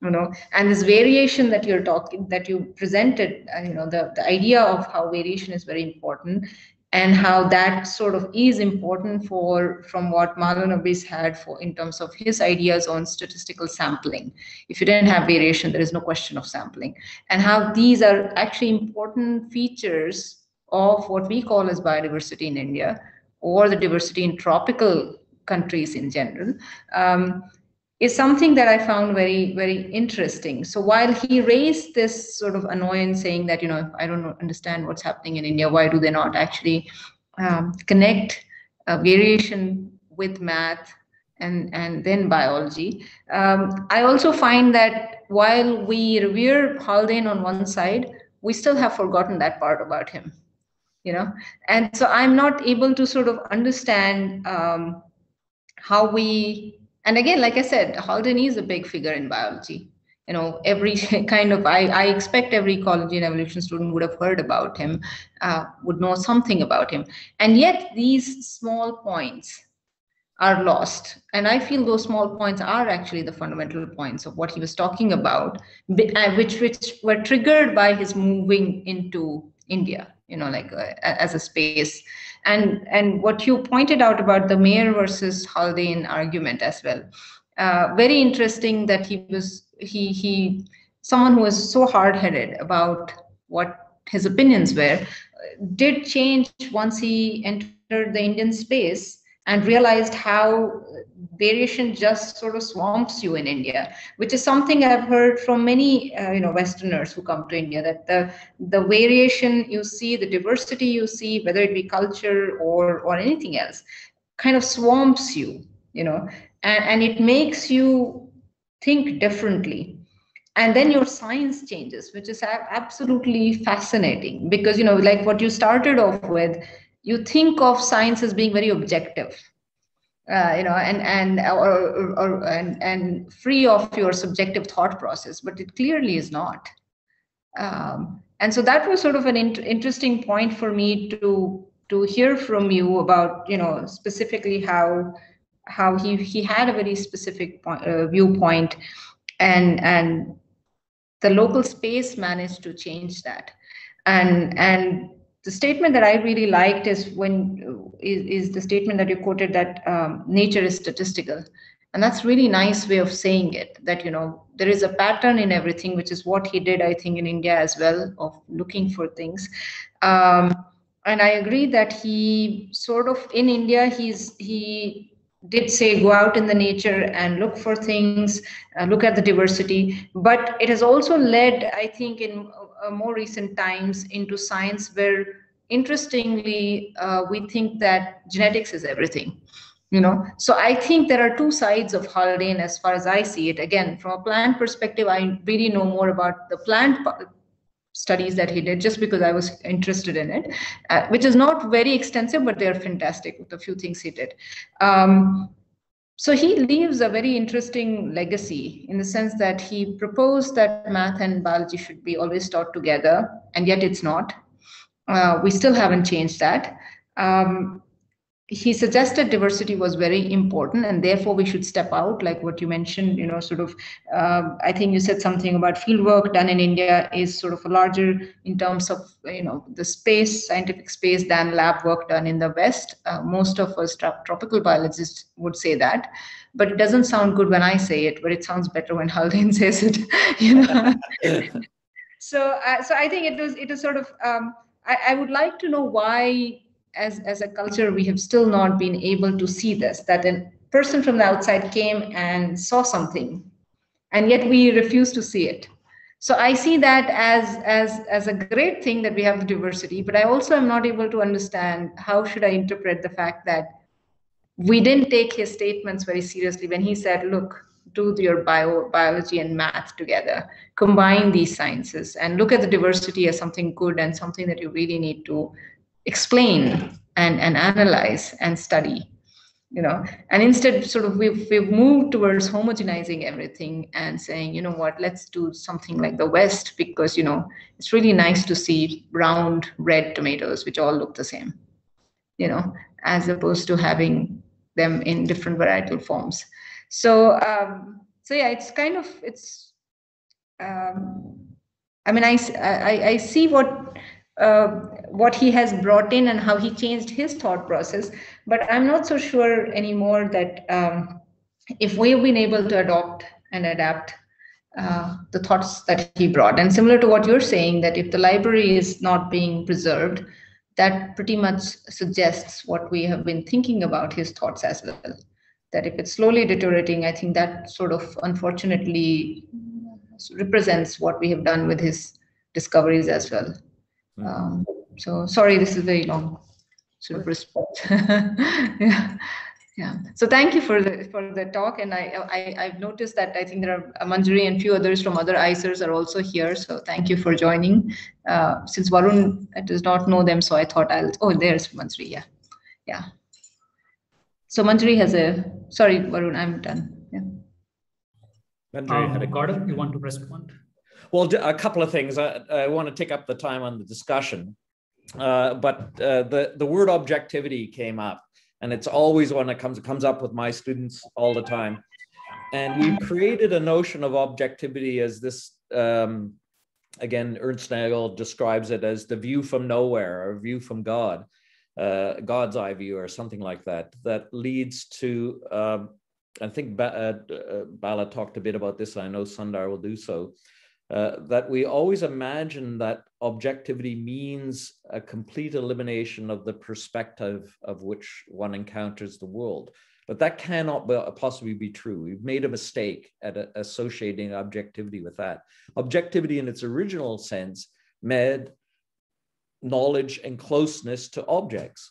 you know. And this variation that you're talking that you presented uh, you know the, the idea of how variation is very important and how that sort of is important for from what Mahalanobis had for in terms of his ideas on statistical sampling. If you didn't have variation, there is no question of sampling, and how these are actually important features of what we call as biodiversity in India or the diversity in tropical countries in general. Um, is something that I found very, very interesting. So while he raised this sort of annoyance saying that, you know, I don't understand what's happening in India, why do they not actually um, connect variation with math and, and then biology? Um, I also find that while we revere Haldane on one side, we still have forgotten that part about him, you know? And so I'm not able to sort of understand um, how we and again, like I said, Haldane is a big figure in biology. You know, every kind of, I, I expect every ecology and evolution student would have heard about him, uh, would know something about him. And yet these small points are lost. And I feel those small points are actually the fundamental points of what he was talking about, uh, which, which were triggered by his moving into India, you know, like uh, as a space and and what you pointed out about the Mayr versus Haldane argument as well. Uh, very interesting that he was he he someone who was so hard-headed about what his opinions were did change once he entered the Indian space and realized how variation just sort of swamps you in India, which is something I've heard from many, uh, you know, Westerners who come to India, that the, the variation you see, the diversity you see, whether it be culture or, or anything else, kind of swamps you, you know, and, and it makes you think differently. And then your science changes, which is absolutely fascinating because, you know, like what you started off with, you think of science as being very objective uh, you know and and or, or, or, and and free of your subjective thought process but it clearly is not. Um, and so that was sort of an in- interesting point for me to to hear from you about you know specifically how how he he had a very specific point, uh, viewpoint and and the local space managed to change that. And and the statement that I really liked is when is, is the statement that you quoted that um, nature is statistical. and that's really nice way of saying it that you know there is a pattern in everything which is what he did i think in india as well of looking for things um, and i agree that he sort of in india he's he did say go out in the nature and look for things uh, look at the diversity but it has also led i think in uh, more recent times into science where interestingly uh, we think that genetics is everything you know? So i think there are two sides of haldane as far as i see it. Again from a plant perspective i really know more about the plant studies that he did just because i was interested in it uh, which is not very extensive but they're fantastic with a few things he did. Um, so he leaves a very interesting legacy in the sense that he proposed that math and biology should be always taught together and yet it's not. Uh, we still haven't changed that. Um, he suggested diversity was very important and therefore we should step out like what you mentioned you know sort of uh, i think you said something about field work done in india is sort of a larger in terms of you know the space scientific space than lab work done in the west. Uh, most of us tropical biologists would say that but it doesn't sound good when i say it but it sounds better when haldane says it you know? So uh, so i think it was it is sort of um, I, I would like to know why as, as a culture, we have still not been able to see this, that a person from the outside came and saw something, and yet we refuse to see it. So I see that as, as, as a great thing that we have the diversity, but I also am not able to understand how should I interpret the fact that we didn't take his statements very seriously when he said, look, do your bio, biology and math together, combine these sciences and look at the diversity as something good and something that you really need to explain and, and analyze and study you know. And instead sort of we've, we've moved towards homogenizing everything and saying you know what? Let's do something like the west because you know it's really nice to see round red tomatoes which all look the same you know as opposed to having them in different varietal forms. So um so yeah it's kind of it's um i mean i i, I see what uh, what he has brought in and how he changed his thought process. But I'm not so sure anymore that um, if we've been able to adopt and adapt uh, the thoughts that he brought, and similar to what you're saying, that if the library is not being preserved, that pretty much suggests what we have been thinking about his thoughts as well. That if it's slowly deteriorating, I think that sort of unfortunately represents what we have done with his discoveries as well. Um, so sorry, this is very long. Sort of respect. yeah. Yeah. So thank you for the for the talk, and I, I I've noticed that I think there are Manjari and few others from other IISERs are also here. So thank you for joining. Uh, since Varun does not know them, so I thought I'll. Oh, there's Manjari. Yeah, yeah. So Manjari has a. Sorry, Varun, I'm done. Yeah. Manjari um, had you want to respond? Well, a couple of things. I, I want to take up the time on the discussion, uh, but uh, the the word objectivity came up, and it's always one that comes comes up with my students all the time. And we created a notion of objectivity as this. Um, again, Ernst Nagel describes it as the view from nowhere or view from God, uh, God's eye view or something like that. That leads to um, I think ba- uh, uh, Bala talked a bit about this. I know Sundar will do so uh, that we always imagine that objectivity means a complete elimination of the perspective of which one encounters the world. But that cannot possibly be true. We've made a mistake at a, associating objectivity with that. Objectivity, in its original sense, meant knowledge and closeness to objects.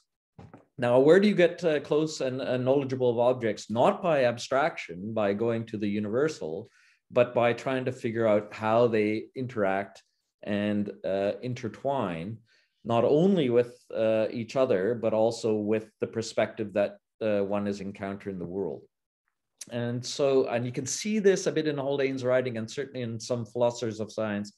Now, where do you get uh, close and, and knowledgeable of objects? Not by abstraction, by going to the universal, but by trying to figure out how they interact and uh, intertwine, not only with uh, each other, but also with the perspective that uh, one is encountering the world. And so, and you can see this a bit in Haldane's writing and certainly in some philosophers of science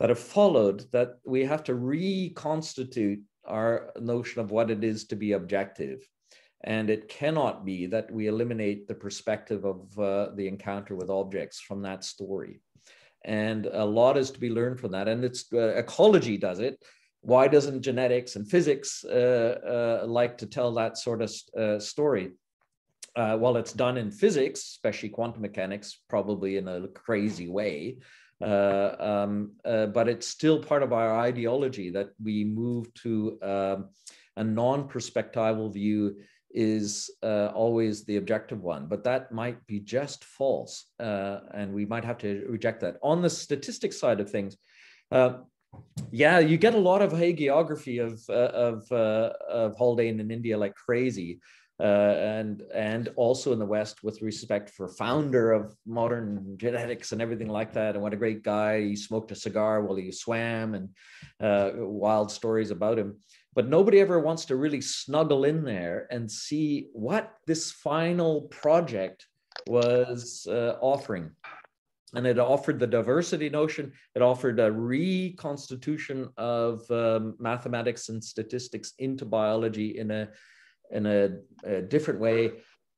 that have followed that we have to reconstitute our notion of what it is to be objective and it cannot be that we eliminate the perspective of uh, the encounter with objects from that story. And a lot is to be learned from that. And it's uh, ecology does it. Why doesn't genetics and physics uh, uh like to tell that sort of uh, story? uh, while it's done in physics, especially quantum mechanics, probably in a crazy way, um, but it's still part of our ideology that we move to um, a non-perspectival view is uh, always the objective one, but that might be just false, uh, and we might have to reject that. On the statistics side of things, uh, yeah, you get a lot of hagiography of of of Haldane in India like crazy uh, and and also in the West with respect for founder of modern genetics and everything like that. And what a great guy! He smoked a cigar while he swam, and uh, wild stories about him. But nobody ever wants to really snuggle in there and see what this final project was uh, offering. And it offered the diversity notion. It offered a reconstitution of um, mathematics and statistics into biology in a in a, a different way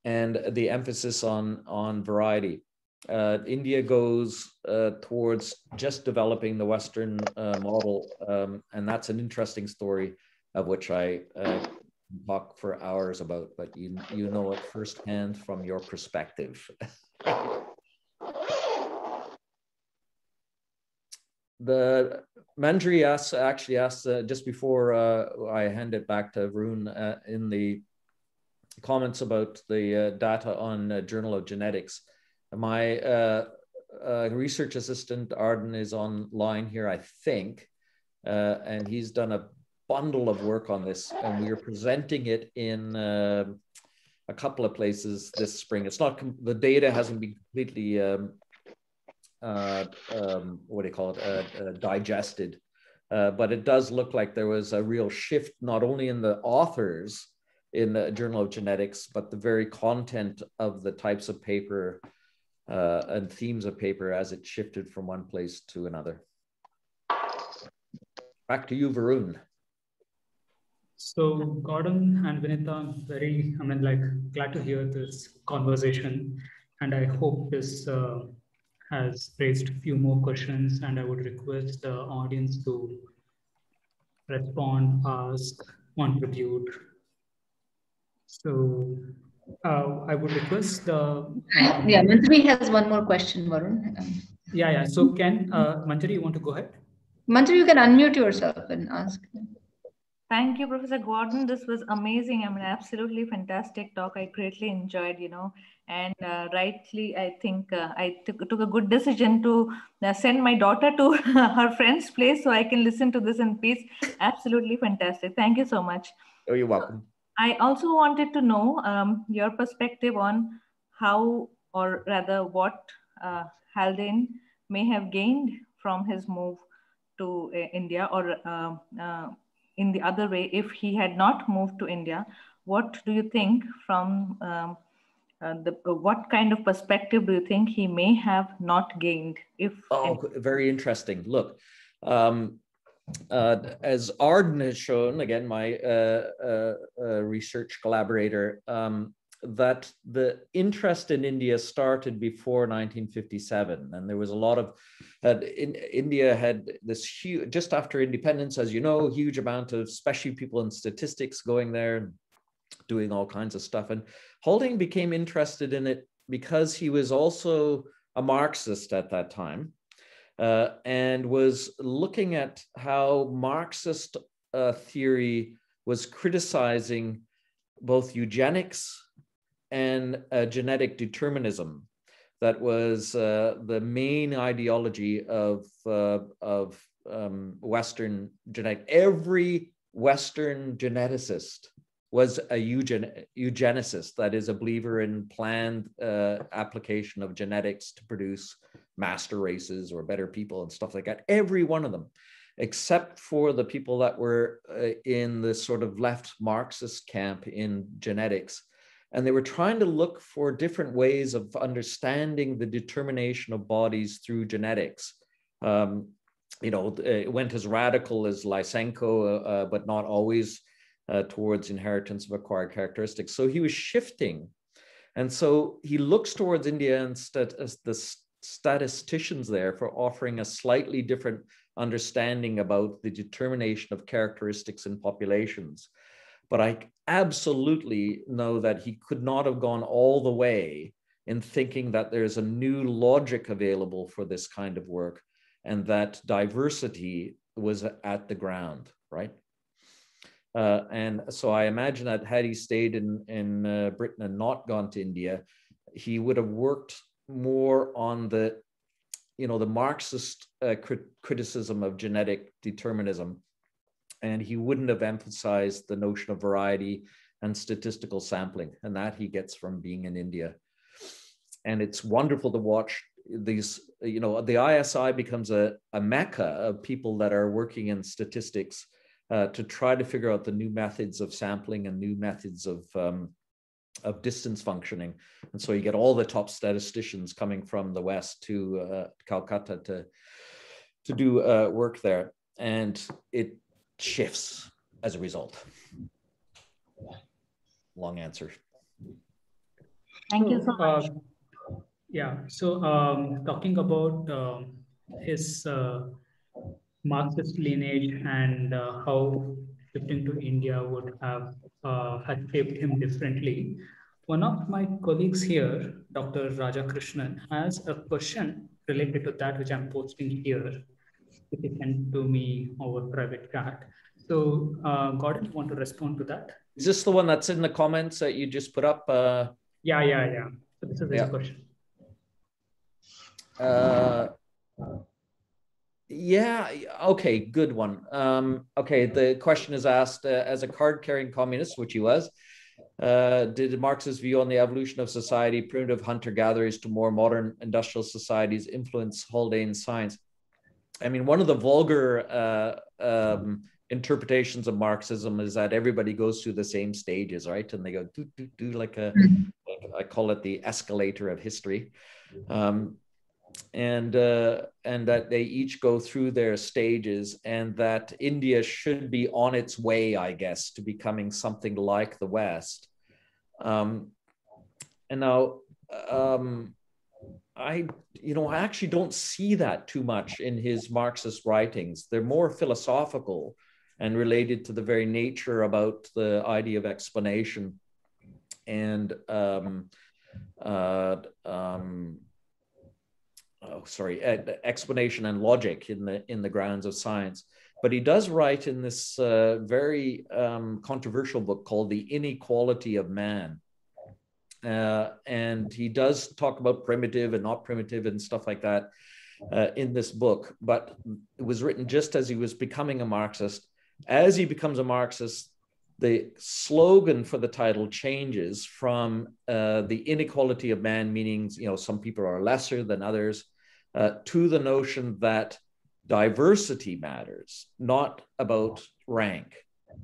and the emphasis on, on variety. Uh, India goes uh, towards just developing the Western uh, model, um, and that's an interesting story of which I uh, talk for hours about, but you, you know it firsthand from your perspective. the Mandri asks, actually asked uh, just before uh, I hand it back to Varun uh, in the comments about the uh, data on uh, Journal of Genetics. My uh, research assistant Arden is online here, I think, and he's done a bundle of work on this, and we are presenting it in a couple of places this spring. It's not the data hasn't been completely um, uh, um, what do you call it, uh, uh, digested. Uh, but it does look like there was a real shift, not only in the authors in the Journal of Genetics, but the very content of the types of paper uh, and themes of paper as it shifted from one place to another. Back to you, Varun. So Gordon and Vinita, very, I mean, like glad to hear this conversation. And I hope this uh, has raised a few more questions and I would request the audience to respond, ask, contribute. So uh, I would request the... Um, yeah, Manjari has one more question, Varun. Yeah, yeah. So can, uh, Manjari, you want to go ahead? Manjari, you can unmute yourself and ask. Thank you, Professor Gordon. This was amazing. I mean, absolutely fantastic talk. I greatly enjoyed, you know, and uh, rightly, I think uh, I took, took a good decision to uh, send my daughter to her friend's place so I can listen to this in peace. Absolutely fantastic. Thank you so much. Oh, you're welcome. I also wanted to know um, your perspective on how, or rather, what uh, Haldane may have gained from his move to uh, India or uh, in the other way, if he had not moved to India, what do you think from um, uh, the, uh, what kind of perspective do you think he may have not gained if oh very interesting. Look um, uh, as arden has shown again my uh, uh, uh, research collaborator um, that the interest in india started before 1957 and there was a lot of in, india had this huge just after independence as you know huge amount of especially people in statistics going there and doing all kinds of stuff. And Haldane became interested in it because he was also a Marxist at that time uh, and was looking at how Marxist uh, theory was criticizing both eugenics and genetic determinism. That was uh, the main ideology of, uh, of um, Western genetic. Every Western geneticist was a eugen, eugenicist, that is, a believer in planned uh, application of genetics to produce master races or better people and stuff like that. Every one of them, except for the people that were uh, in the sort of left Marxist camp in genetics. And they were trying to look for different ways of understanding the determination of bodies through genetics. Um, you know, it went as radical as Lysenko, uh, but not always uh, towards inheritance of acquired characteristics. So he was shifting. And so he looks towards India and stat- the statisticians there for offering a slightly different understanding about the determination of characteristics in populations. But I absolutely know that he could not have gone all the way in thinking that there's a new logic available for this kind of work and that diversity was at the ground, right? Uh, and so I imagine that had he stayed in, in uh, Britain and not gone to India, he would have worked more on the, you know, the Marxist uh, crit- criticism of genetic determinism. And he wouldn't have emphasized the notion of variety and statistical sampling. And that he gets from being in India. And it's wonderful to watch these, you know, the ISI becomes a, a mecca of people that are working in statistics uh, to try to figure out the new methods of sampling and new methods of um, of distance functioning. And so you get all the top statisticians coming from the West to uh, Calcutta to, to do uh, work there. And it shifts as a result. Long answer. Thank you so much. Um, yeah, so um, talking about um, his uh, Marxist lineage and uh, how shifting to India would have uh, had shaped him differently. One of my colleagues here, Dr. Raja Krishnan, has a question related to that which I'm posting here. If you send to me over private chat. So, uh, Gordon, you want to respond to that? Is this the one that's in the comments that you just put up? Uh, yeah, yeah, yeah. So this is his Yeah. question. Uh, yeah, okay, good one. Um, okay, the question is asked uh, as a card carrying communist, which he was, uh, did Marx's view on the evolution of society, primitive hunter gatherers to more modern industrial societies, influence Haldane's science? I mean, one of the vulgar uh, um, interpretations of Marxism is that everybody goes through the same stages, right? And they go do do do like a, like I call it the escalator of history. Um, and uh, and that they each go through their stages, and that India should be on its way, I guess, to becoming something like the West. Um, and now, um, I you know I actually don't see that too much in his Marxist writings. They're more philosophical and related to the very nature about the idea of explanation and um, uh, um, oh, sorry, explanation and logic in the in the grounds of science. But he does write in this uh, very um, controversial book called "The Inequality of Man," uh, and he does talk about primitive and not primitive and stuff like that uh, in this book. But it was written just as he was becoming a Marxist. As he becomes a Marxist, the slogan for the title changes from uh, the inequality of man, meaning you know some people are lesser than others, uh, to the notion that diversity matters, not about rank,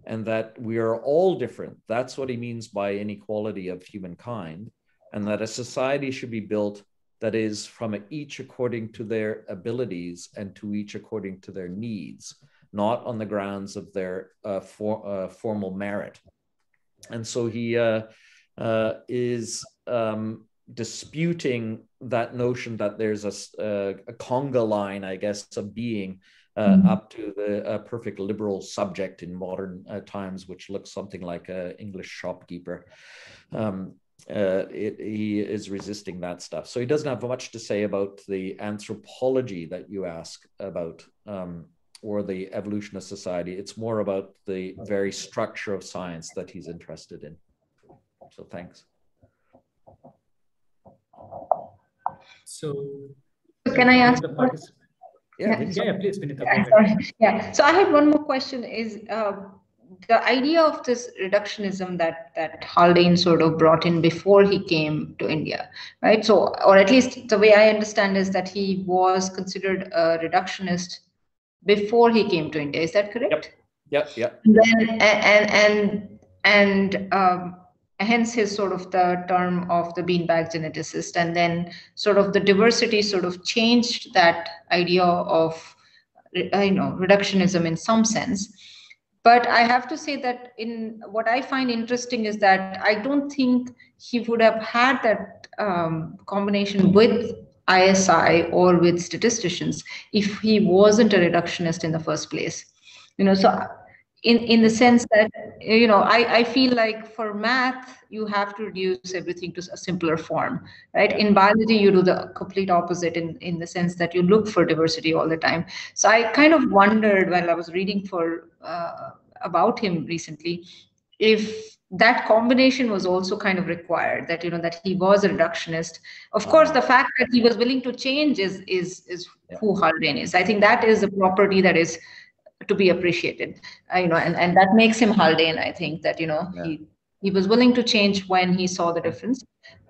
and that we are all different. That's what he means by inequality of humankind, and that a society should be built that is from each according to their abilities and to each according to their needs, not on the grounds of their uh, for, uh, formal merit. And so he uh, uh is um, disputing that notion that there's a, a, a conga line, I guess, of being uh, Mhm. up to the uh, perfect liberal subject in modern uh, times, which looks something like an English shopkeeper. Um, uh, it, he is resisting that stuff. So he doesn't have much to say about the anthropology that you ask about. Um, or the evolution of society. It's more about the very structure of science that he's interested in. So thanks. So, Can I ask? Yeah, Yeah. yeah, yeah, please, Vinita. Yeah, sorry. Yeah. So I had one more question. Is uh, the idea of this reductionism that that Haldane sort of brought in before he came to India, right? So, or at least the way I understand is that he was considered a reductionist before he came to India. Is that correct? Yep, yep. And then and and and um, hence his sort of the term of the beanbag geneticist, and then sort of the diversity sort of changed that idea of uh, you know reductionism in some sense. But I have to say that in what I find interesting is that I don't think he would have had that um, combination with ISI or with statisticians if he wasn't a reductionist in the first place. You know, so in in the sense that you know I, I feel like for math you have to reduce everything to a simpler form right? In biology you do the complete opposite in in the sense that you look for diversity all the time. So i kind of wondered while i was reading for uh, about him recently if that combination was also kind of required that you know that he was a reductionist. Of course the fact that he was willing to change is is is who haldane is. I think that is a property that is to be appreciated. Uh, you know and, and that makes him haldane i think that you know yeah. he he was willing to change when he saw the difference.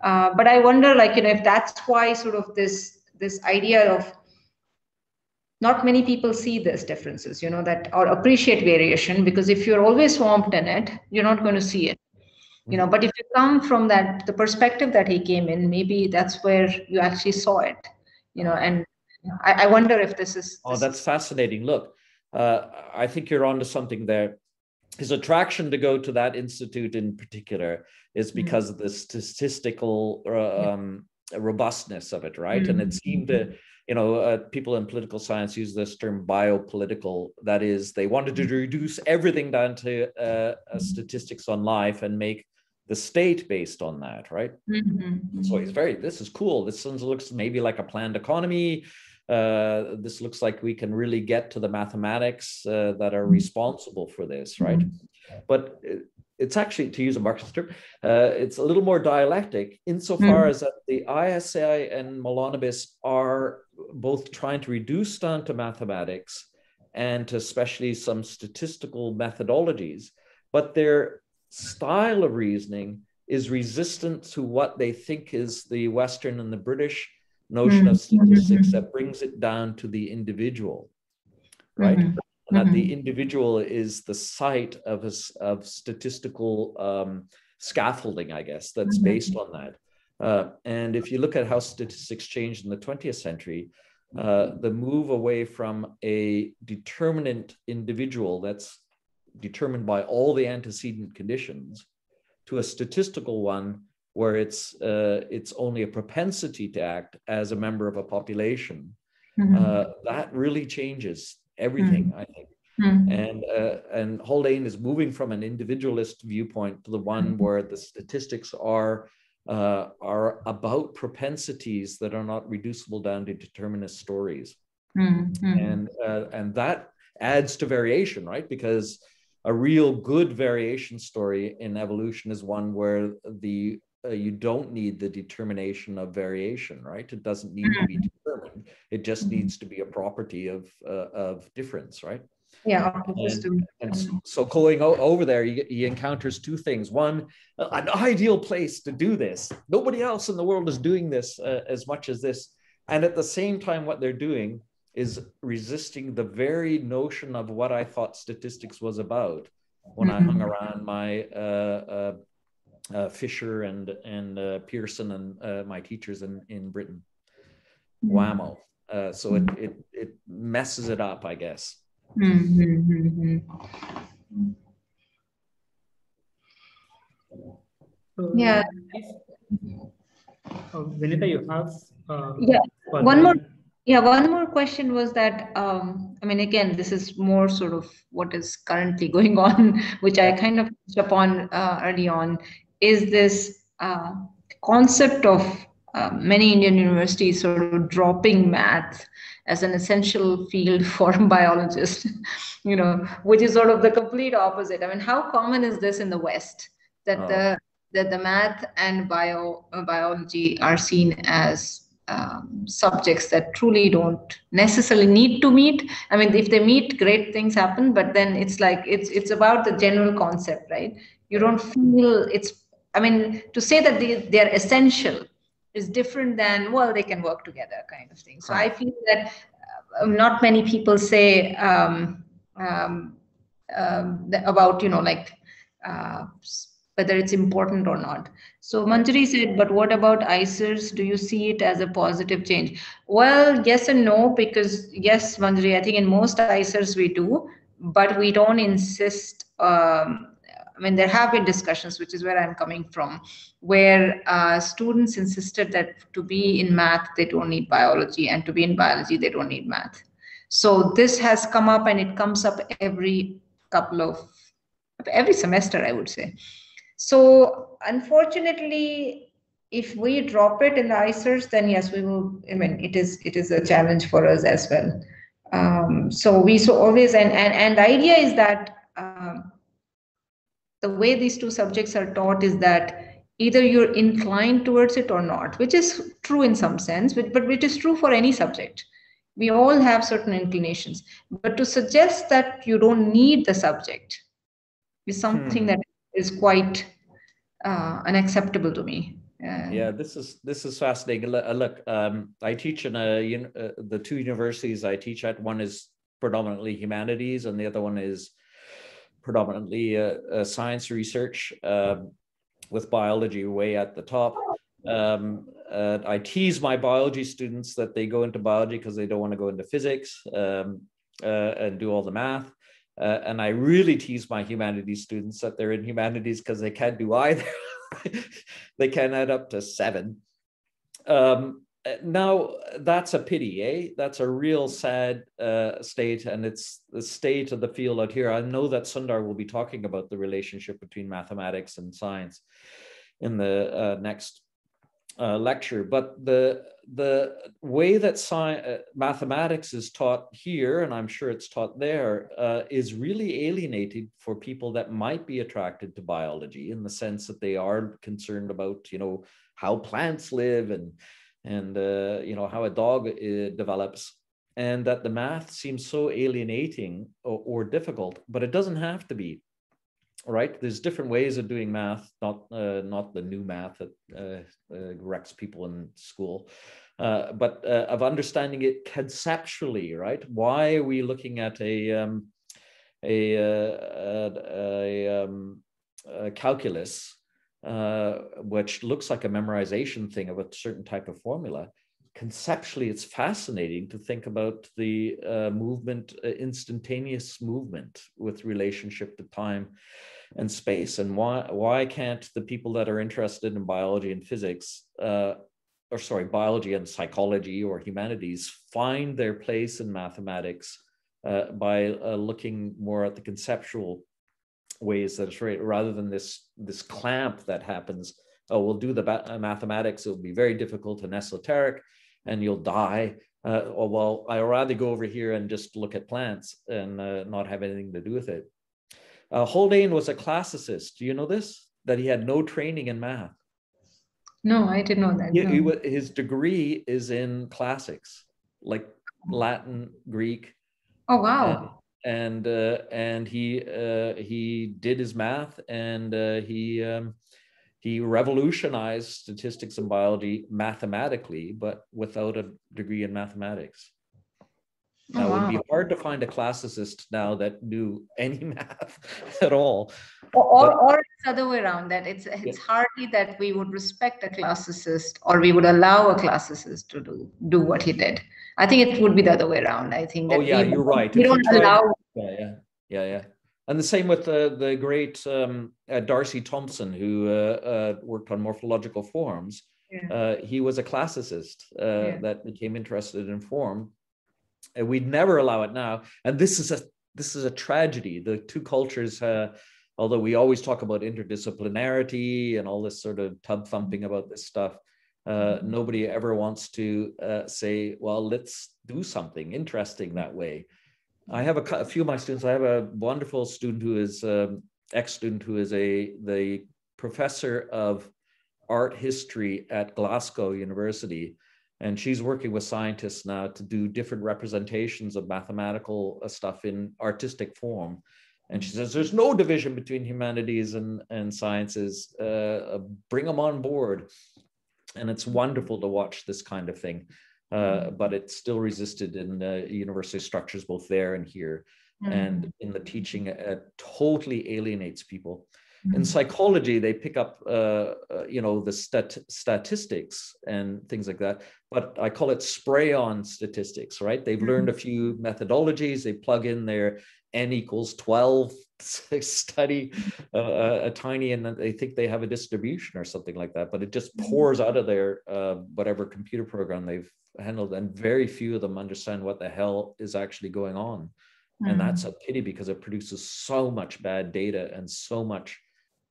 Uh, but i wonder like you know if that's why sort of this this idea of not many people see these differences you know that or appreciate variation because if you're always swamped in it you're not going to see it. You know but if you come from that the perspective that he came in maybe that's where you actually saw it you know and i, I wonder if this is oh that's fascinating. Look uh, I think you're onto something there. His attraction to go to that institute in particular is mm-hmm. because mm-hmm. of the statistical uh, um, robustness of it, right? Mm-hmm. And it mm-hmm. seemed to, you know, uh, people in political science use this term biopolitical. That is, they wanted to mm-hmm. reduce everything down to uh, statistics on life and make the state based on that, right? Mm-hmm. So he's very, this is cool. This looks maybe like a planned economy uh, this looks like we can really get to the mathematics uh, that are mm-hmm. responsible for this, right? Mm-hmm. But it's actually, to use a Marxist term, uh, it's a little more dialectic insofar mm. as that the ISI and Mahalanobis are both trying to reduce down to mathematics and to especially some statistical methodologies, but their style of reasoning is resistant to what they think is the Western and the British notion of mm-hmm. statistics mm-hmm. that brings it down to the individual, right? Mm-hmm. And that the individual is the site of, a, of statistical um, scaffolding, I guess, that's based on that. Uh, and if you look at how statistics changed in the 20th century, uh, the move away from a determinant individual that's determined by all the antecedent conditions to a statistical one where it's uh, it's only a propensity to act as a member of a population, mm-hmm. uh, that really changes everything. Mm-hmm. I think. Mm-hmm. And uh, and Haldane is moving from an individualist viewpoint to the one mm-hmm. where the statistics are uh, are about propensities that are not reducible down to determinist stories, mm-hmm. and uh, and that adds to variation, right? Because a real good variation story in evolution is one where the uh, you don't need the determination of variation, right? It doesn't need to be mm-hmm. determined. It just mm-hmm. needs to be a property of uh, of difference, right? Yeah. And, and so going over there, he, he encounters two things. One, an ideal place to do this. Nobody else in the world is doing this uh, as much as this. And at the same time, what they're doing is resisting the very notion of what I thought statistics was about when mm-hmm. I hung around my uh, uh, uh, Fisher and and uh, Pearson and uh, my teachers in in Britain. Mm-hmm. Whammo! Uh, so it it it messes it up, I guess. Mm-hmm. Yeah. Uh, Vinita, you have uh, yeah one, one more yeah one more question was that um, i mean again this is more sort of what is currently going on which i kind of touched upon uh, early on is this uh, concept of uh, many Indian universities sort of dropping math as an essential field for biologists, you know, which is sort of the complete opposite. I mean, how common is this in the West that oh. the that the math and bio uh, biology are seen as um, subjects that truly don't necessarily need to meet. I mean, if they meet, great things happen. But then it's like it's it's about the general concept, right? You don't feel it's I mean, to say that they, they're essential is different than, well, they can work together kind of thing. So I feel that uh, not many people say um, um, um, about, you know, like uh, whether it's important or not. So Manjari said, but what about IISERs? Do you see it as a positive change? Well, yes and no, because yes, Manjari, I think in most IISERs we do, but we don't insist um, I mean, there have been discussions, which is where I'm coming from, where uh, students insisted that to be in math, they don't need biology, and to be in biology, they don't need math. So this has come up and it comes up every couple of every semester, I would say. So unfortunately, if we drop it in the IISERs, then yes, we will. I mean, it is it is a challenge for us as well. Um, so we so always and and and the idea is that um, the way these two subjects are taught is that either you're inclined towards it or not, which is true in some sense, but, but which is true for any subject. We all have certain inclinations, but to suggest that you don't need the subject is something hmm. that is quite uh, unacceptable to me. Uh, yeah, this is this is fascinating. Look, um, I teach in a uh, the two universities I teach at. One is predominantly humanities, and the other one is predominantly uh, uh, science research um, with biology way at the top. Um, I tease my biology students that they go into biology because they don't want to go into physics um, uh, and do all the math. And I really tease my humanities students that they're in humanities because they can't do either. they can't add up to seven. Um, now that's a pity, eh? That's a real sad uh, state, and it's the state of the field out here. I know that Sundar will be talking about the relationship between mathematics and science in the uh, next uh, lecture, but the the way that science, uh, mathematics is taught here, and I'm sure it's taught there, uh, is really alienated for people that might be attracted to biology in the sense that they are concerned about, you know, how plants live and and uh, you know how a dog uh, develops. And that the math seems so alienating or, or, difficult but it doesn't have to be right? There's different ways of doing math not uh, not the new math that uh, uh, wrecks people in school uh, but of understanding it conceptually right? Why are we looking at a um, a, a, a, um, a calculus uh, which looks like a memorization thing of a certain type of formula. Conceptually, it's fascinating to think about the uh, movement, uh, instantaneous movement with relationship to time and space, and why why can't the people that are interested in biology and physics, uh, or sorry, biology and psychology or humanities, find their place in mathematics uh, by looking more at the conceptual ways that it's right rather than this this clamp that happens oh we'll do the mathematics it'll be very difficult and esoteric and you'll die. Uh, or well i'd rather go over here and just look at plants and uh, not have anything to do with it. Uh, haldane was a classicist. Do you know this? That he had no training in math. No i didn't know that he, no. he, his degree is in classics like latin greek oh wow and uh, and he uh, he did his math and uh, he um, he revolutionized statistics and biology mathematically, but without a degree in mathematics. Oh, now, wow. it would be hard to find a classicist now that knew any math at all. Or, or, or it's other way around that it's it's yeah. hardly that we would respect a classicist or we would allow a classicist to do do what he did. I think it would be the other way around. I think. oh yeah, we, you're right. We don't allow. Yeah, yeah, yeah, yeah. And the same with the the great um, uh, D'Arcy Thompson, who uh, uh, worked on morphological forms. Yeah. Uh, he was a classicist uh, yeah. that became interested in form. And we'd never allow it now. And this is a this is a tragedy. The two cultures. although we always talk about interdisciplinarity and all this sort of tub thumping about this stuff, uh, nobody ever wants to uh, say, well, let's do something interesting that way. I have a, a, few of my students. I have a wonderful student who is um, ex-student who is a the professor of art history at Glasgow University, and she's working with scientists now to do different representations of mathematical uh, stuff in artistic form. And she says there's no division between humanities and, and sciences. Uh, bring them on board and it's wonderful to watch this kind of thing. Uh, mm-hmm. but it's still resisted in uh, university structures both there and here. Mm-hmm. And in the teaching, it totally alienates people. Mm-hmm. In psychology, they pick up, uh, uh, you know, the stat- statistics and things like that. But I call it spray-on statistics, right? They've learned a mm-hmm. few methodologies. They plug in their n equals 12 study uh, a tiny and they think they have a distribution or something like that but it just mm-hmm. pours out of their uh, whatever computer program they've handled and very few of them understand what the hell is actually going on. And that's a pity because it produces so much bad data and so much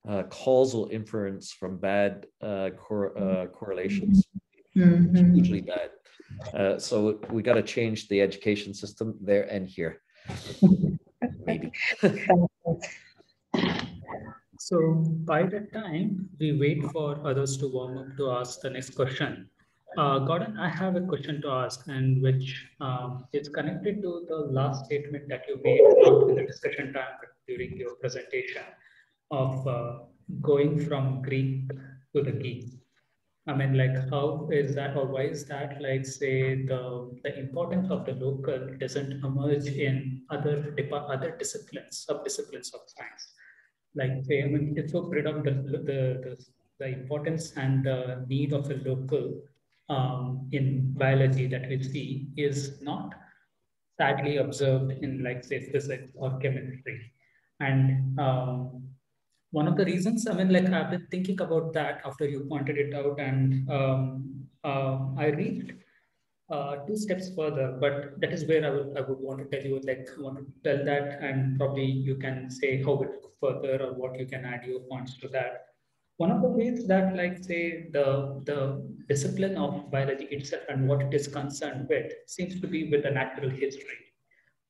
uh, causal inference from bad uh, cor- uh, correlations. Mm-hmm. Hugely bad. Uh, so we got to change the education system there and here. Maybe. so by that time, we wait for others to warm up to ask the next question. Uh, Gordon, I have a question to ask, and which um, is connected to the last statement that you made in the discussion time during your presentation of uh, going from Greek to the geek. I mean, like, how is that, or why is that, like, say, the the importance of the local doesn't emerge in other other disciplines, sub disciplines of science? Like, say, I mean, it's so predominant the, the, the importance and the need of a local um, in biology that we see is not sadly observed in, like, say, physics or chemistry. And um, one of the reasons, I mean, like I've been thinking about that after you pointed it out, and um, uh, I reached uh, two steps further, but that is where I would, I would want to tell you, like, I want to tell that, and probably you can say how it further or what you can add your points to that. One of the ways that, like, say, the, the discipline of biology itself and what it is concerned with seems to be with the natural history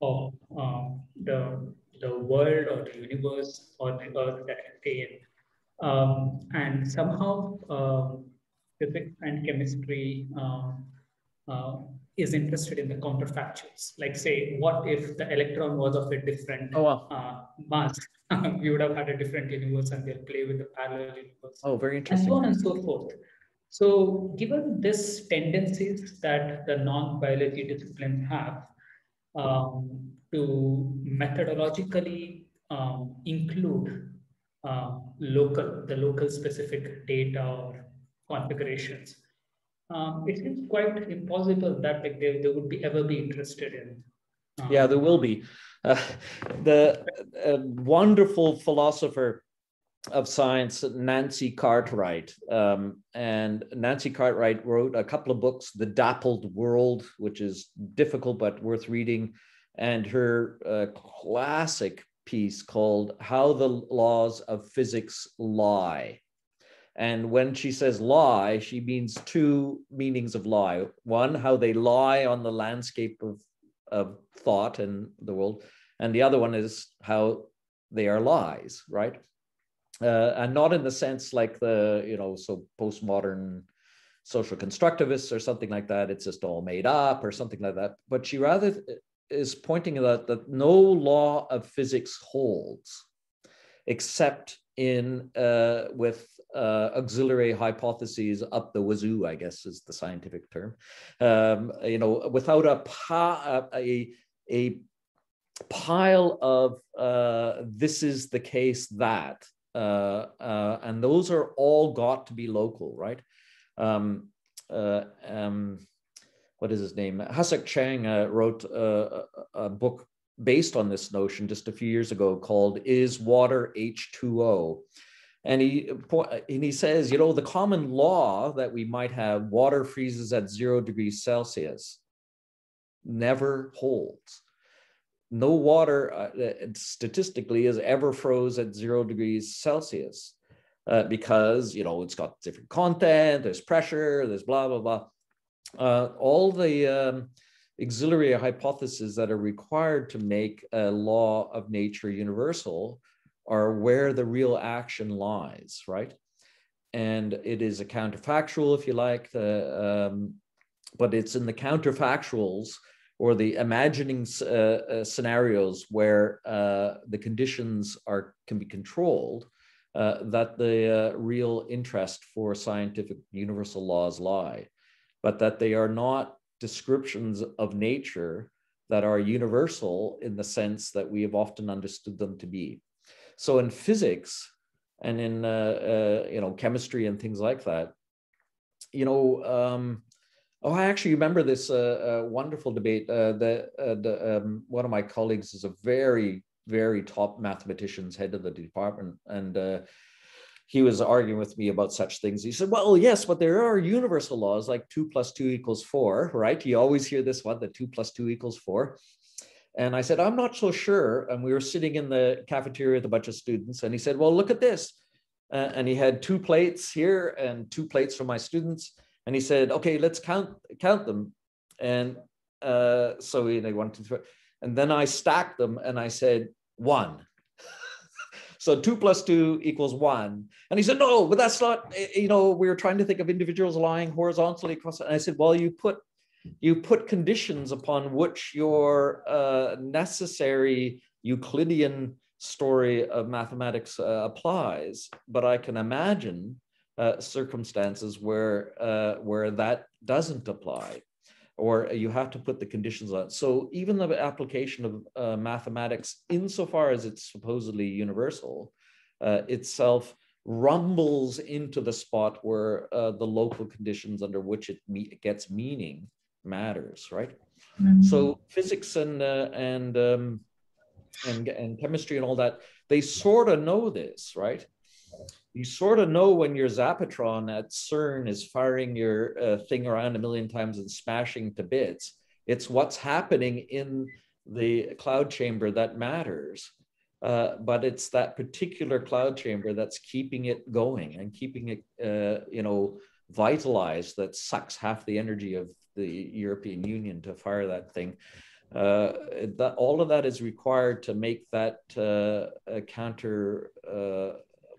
of uh, the the world or the universe or the earth that we stay in. Um, and somehow um, physics and chemistry um, uh, is interested in the counterfactuals. Like say, what if the electron was of a different oh, wow. uh, mass? we would have had a different universe and they'll play with the parallel universe. Oh, very interesting. And so on and so forth. So given this tendencies that the non-biology disciplines have, um, to methodologically um, include uh, local, the local specific data or configurations. Um, it seems quite impossible that like, they, they would be ever be interested in. Um, yeah, there will be. Uh, the uh, wonderful philosopher of science, Nancy Cartwright. Um, and Nancy Cartwright wrote a couple of books, The Dappled World, which is difficult but worth reading, and her uh, classic piece called How the Laws of Physics Lie. And when she says lie, she means two meanings of lie. One, how they lie on the landscape of, of thought and the world. And the other one is how they are lies, right? Uh, and not in the sense like the, you know, so postmodern social constructivists or something like that. It's just all made up or something like that. But she rather is pointing out that no law of physics holds except in uh, with uh, auxiliary hypotheses up the wazoo, I guess is the scientific term. Um, you know, without a, a, a pile of uh, this is the case that, uh, uh, and those are all got to be local, right? Um, uh, um, what is his name? Hasok Chang uh, wrote a, a, book based on this notion just a few years ago called "Is Water H2O?" And he and he says, you know, the common law that we might have, water freezes at zero degrees Celsius, never holds. No water uh, statistically is ever froze at zero degrees Celsius uh, because you know it's got different content, there's pressure, there's blah blah blah uh, all the um, auxiliary hypotheses that are required to make a law of nature universal are where the real action lies, right? And it is a counterfactual, if you like, the, um, but it's in the counterfactuals or the imagining uh, uh, scenarios where uh, the conditions are can be controlled uh, that the uh, real interest for scientific universal laws lie but that they are not descriptions of nature that are universal in the sense that we have often understood them to be. So in physics and in uh, uh, you know chemistry and things like that, you know, um, oh, I actually remember this uh, uh wonderful debate. Uh, the, uh, the um, one of my colleagues is a very very top mathematicians, head of the department, and he was arguing with me about such things. He said, well, yes, but there are universal laws like two plus two equals four, right? You always hear this one, that two plus two equals four. And I said, I'm not so sure. And we were sitting in the cafeteria with a bunch of students. And he said, Well, look at this. Uh, and he had two plates here and two plates for my students. And he said, Okay, let's count count them. And uh, so we know, two, three. And then I stacked them and I said, One. So two plus two equals one. And he said, no, but that's not, eh, you know, we were trying to think of individuals lying horizontally across. And I said, well, you put you put conditions upon which your uh, necessary Euclidean story of mathematics uh, applies. But I can imagine uh, circumstances where uh, where that doesn't apply or you have to put the conditions on. So even the application of uh, mathematics, insofar as it's supposedly universal, uh, itself rumbles into the spot where uh, the local conditions under which it, me gets meaning matters, right? Mm-hmm. So physics and uh, and um, and and chemistry and all that, they sort of know this, right? You sort of know when your Zapatron at CERN is firing your uh, thing around a million times and smashing to bits. It's what's happening in the cloud chamber that matters. Uh, but it's that particular cloud chamber that's keeping it going and keeping it, uh, you know, vitalized. That sucks half the energy of the European Union to fire that thing. Uh, that all of that is required to make that uh, counter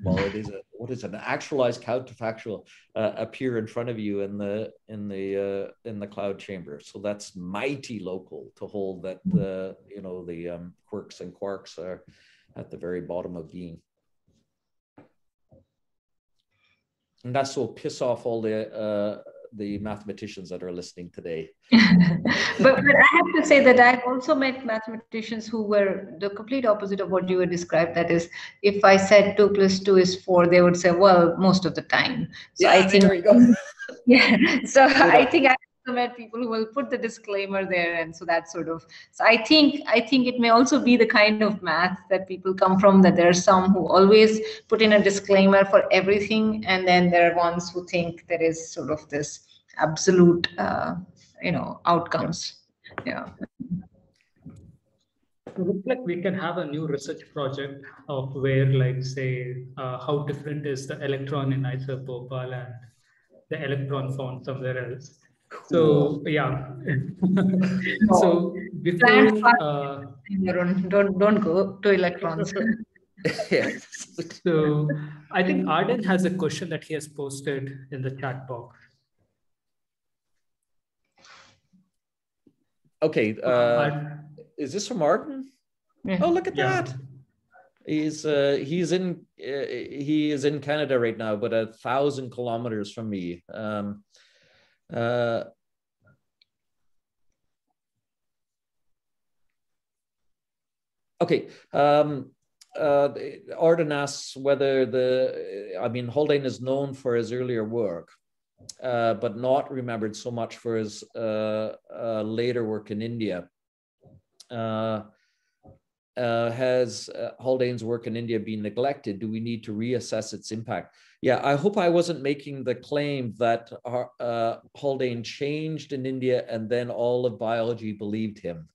uh, well, it is a what is an actualized counterfactual uh, appear in front of you in the in the uh, in the cloud chamber. So that's mighty local to hold that the you know the um, quirks and quarks are at the very bottom of being. And that's will piss off all the uh, the mathematicians that are listening today. but, but I have to say that I've also met mathematicians who were the complete opposite of what you were described. That is, if I said two plus two is four, they would say, well, most of the time. So yeah, I think, there you go. yeah. So I think I met people who will put the disclaimer there and so that sort of so i think i think it may also be the kind of math that people come from that there are some who always put in a disclaimer for everything and then there are ones who think there is sort of this absolute uh, you know outcomes. Yeah, It looks like we can have a new research project of where, like, say, uh, how different is the electron in isopropyl and the electron found somewhere else. So yeah. so before uh, don't don't go to electrons. yes. So I think Arden has a question that he has posted in the chat box. Okay. Uh, is this from Arden? Yeah. Oh, look at yeah. that. He's uh, he's in uh, he is in Canada right now, but a thousand kilometers from me. Um, uh, okay. Um, uh, Arden asks whether the, I mean, Haldane is known for his earlier work, uh, but not remembered so much for his uh, uh later work in India. Uh, uh, has Haldane's work in India been neglected? Do we need to reassess its impact? Yeah, I hope I wasn't making the claim that uh, Haldane changed in India and then all of biology believed him.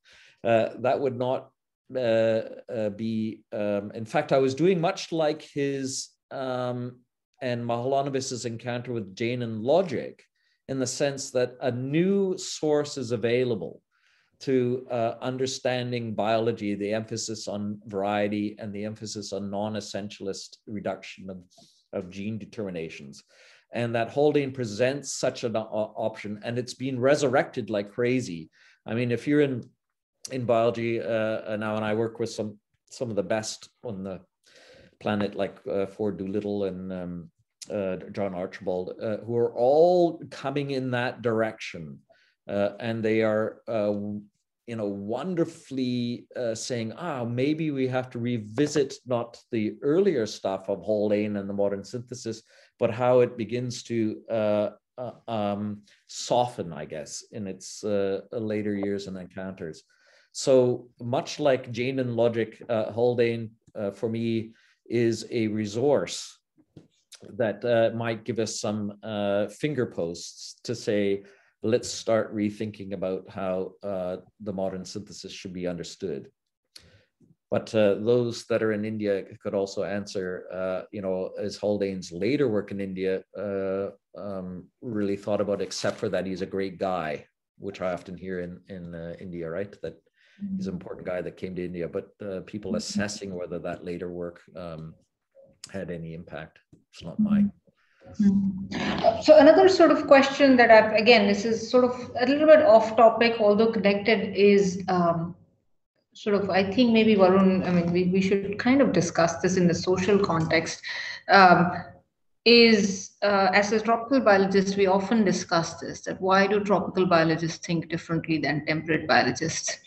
Uh, that would not uh, uh, be, um, in fact, I was doing much like his um, and Mahalanobis's encounter with Jain and logic in the sense that a new source is available to uh, understanding biology, the emphasis on variety and the emphasis on non-essentialist reduction of of gene determinations. And that Haldane presents such an option, and it's been resurrected like crazy. I mean, if you're in in biology uh, now, and I work with some some of the best on the planet, like uh, Ford Doolittle and um, uh, John Archibald, uh, who are all coming in that direction, uh, and they are uh, you know, wonderfully uh, saying, ah, maybe we have to revisit not the earlier stuff of Haldane and the modern synthesis, but how it begins to uh, uh, um, soften, I guess, in its uh, later years and encounters. So much like Jainin logic, uh, Haldane, uh, for me, is a resource that uh, might give us some finger posts to say, let's start rethinking about how uh, the modern synthesis should be understood. But uh, those that are in India could also answer, uh, you know, as Haldane's later work in India uh, um, really thought about, except for that he's a great guy, which I often hear in, in uh, India, right? That he's an important guy that came to India, but uh, people mm-hmm. assessing whether that later work um, had any impact. It's not mine. Mm-hmm. So another sort of question that I've, again, this is sort of a little bit off topic, although connected is, um, sort of, I think maybe Varun, I mean, we, we should kind of discuss this in the social context. Um, is uh, as a tropical biologist, we often discuss this that why do tropical biologists think differently than temperate biologists?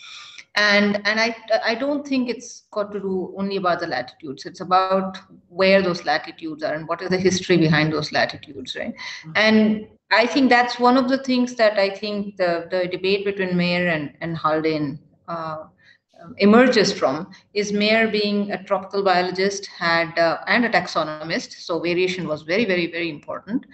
And and I I don't think it's got to do only about the latitudes. It's about where those latitudes are and what is the history behind those latitudes, right? Mm-hmm. And I think that's one of the things that I think the the debate between Mayr and and Haldane uh, um, emerges from is Mayr being a tropical biologist had uh, and a taxonomist, so variation was very very very important,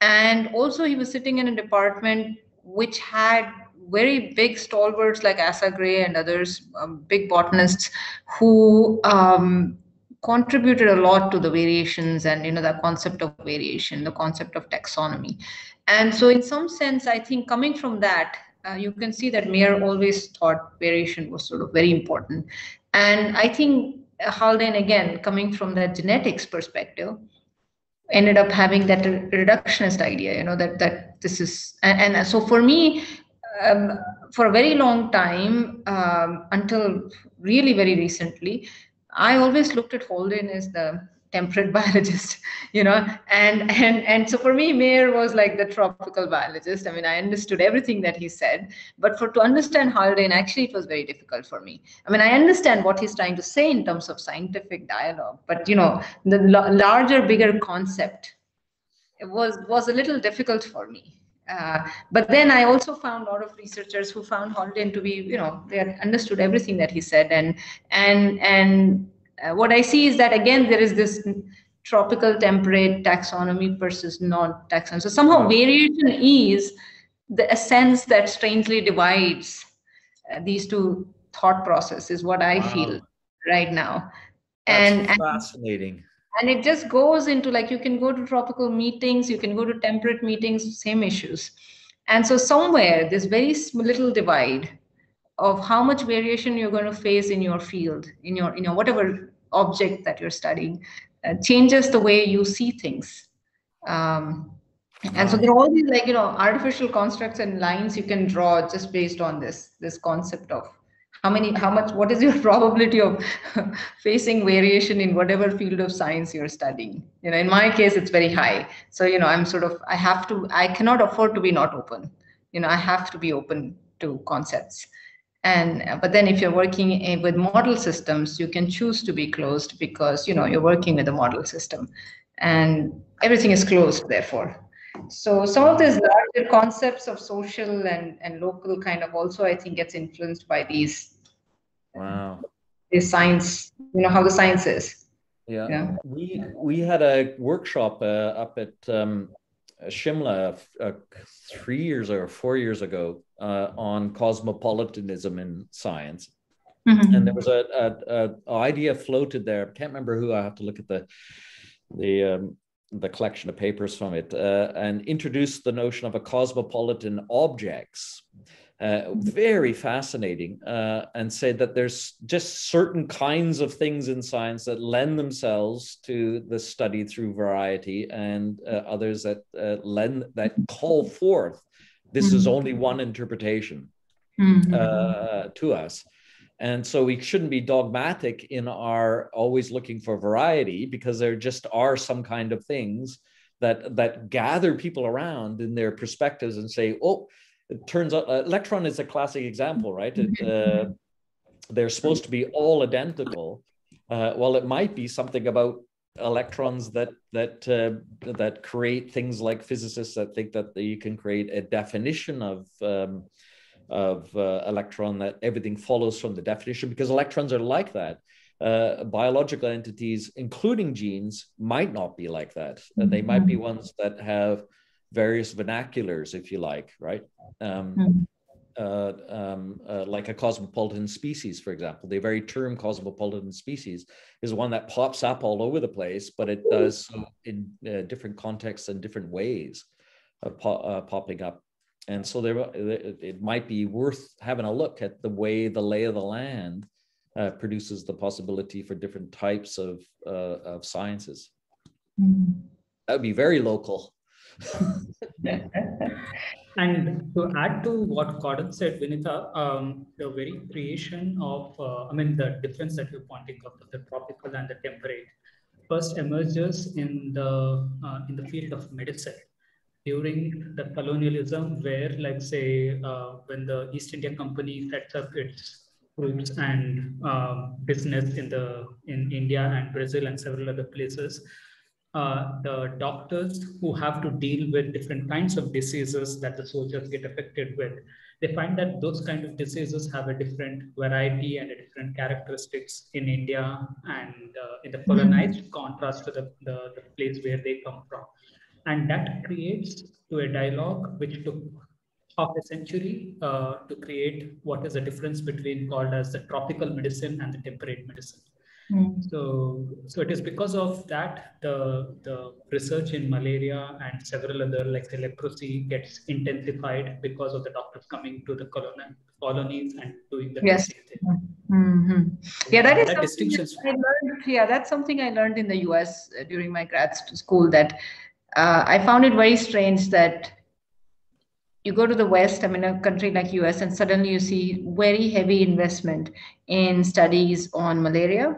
and also he was sitting in a department which had very big stalwarts like Asa Gray and others, um, big botanists who um, contributed a lot to the variations and you know the concept of variation, the concept of taxonomy, and so in some sense, I think coming from that uh, you can see that Mayr always thought variation was sort of very important. And I think Haldane, again, coming from that genetics perspective, ended up having that reductionist idea, you know, that that this is, and, and so for me, um, for a very long time, um, until really very recently, I always looked at Haldane as the temperate biologist you know and and and so for me Mayr was like the tropical biologist. I mean i understood everything that he said but for to understand haldane actually it was very difficult for me. I mean i understand what he's trying to say in terms of scientific dialogue but you know the larger bigger concept it was was a little difficult for me uh, but then I also found a lot of researchers who found Haldane to be, you know, they understood everything that he said, and and and uh, what I see is that again there is this tropical temperate taxonomy versus non-taxonomy. So somehow variation is the essence that strangely divides uh, these two thought processes. What I wow. feel right now, That's and fascinating. And, and it just goes into like you can go to tropical meetings, you can go to temperate meetings, same issues. And so somewhere this very little divide of how much variation you're going to face in your field, in your, in your whatever object that you're studying, uh, changes the way you see things. Um, and so there are all these like, you know, artificial constructs and lines you can draw just based on this, this concept of how many, how much, what is your probability of facing variation in whatever field of science you're studying? You know, in my case, it's very high. So, you know, I'm sort of, I have to, I cannot afford to be not open. You know, I have to be open to concepts and but then if you're working with model systems you can choose to be closed because you know you're working with a model system and everything is closed therefore so some of these larger concepts of social and, and local kind of also i think gets influenced by these wow this science you know how the science is yeah, yeah. we we had a workshop uh, up at um, Shimla uh, three years or four years ago uh, on cosmopolitanism in science. Mm-hmm. And there was a, a, a, idea floated there. I can't remember who. I have to look at the the um, the collection of papers from it uh, and introduced the notion of a cosmopolitan objects uh, very fascinating uh, and say that there's just certain kinds of things in science that lend themselves to the study through variety and uh, others that uh, lend that call forth this mm-hmm. is only one interpretation mm-hmm. Uh, to us and so we shouldn't be dogmatic in our always looking for variety because there just are some kind of things that that gather people around in their perspectives and say oh it turns out uh, electron is a classic example, right? It, uh, they're supposed to be all identical. Uh, well, it might be something about electrons that that uh, that create things like physicists that think that you can create a definition of um, of uh, electron that everything follows from the definition because electrons are like that. Uh, biological entities, including genes, might not be like that. they might be ones that have various vernaculars, if you like, right? Um, mm-hmm. uh, um, uh, like a cosmopolitan species, for example. The very term cosmopolitan species is one that pops up all over the place, but it does so in uh, different contexts and different ways of po- uh, popping up. And so there, it might be worth having a look at the way the lay of the land uh, produces the possibility for different types of, uh, of sciences. Mm-hmm. That would be very local. And to add to what Gordon said, Vinita, um, the very creation of, uh, I mean, the difference that you're pointing out of the tropical and the temperate first emerges in the uh, in the field of medicine. During the colonialism, where, like, say, uh, when the East India Company sets up its roots and uh, business in the in India and Brazil and several other places, uh, the doctors who have to deal with different kinds of diseases that the soldiers get affected with, they find that those kind of diseases have a different variety and a different characteristics in India and uh, in the colonized mm-hmm. contrast to the, the, the place where they come from. And that creates to a dialogue which took half a century uh, to create what is the difference between called as the tropical medicine and the temperate medicine. Mm. So, so it is because of that the the research in malaria and several other like say leprosy gets intensified because of the doctors coming to the colonies and doing the yes. Mm-hmm. Yeah, that is that distinction. I learned, yeah, that's something I learned in the U.S. during my grad school. That uh, I found it very strange that you go to the west i mean a country like us and suddenly you see very heavy investment in studies on malaria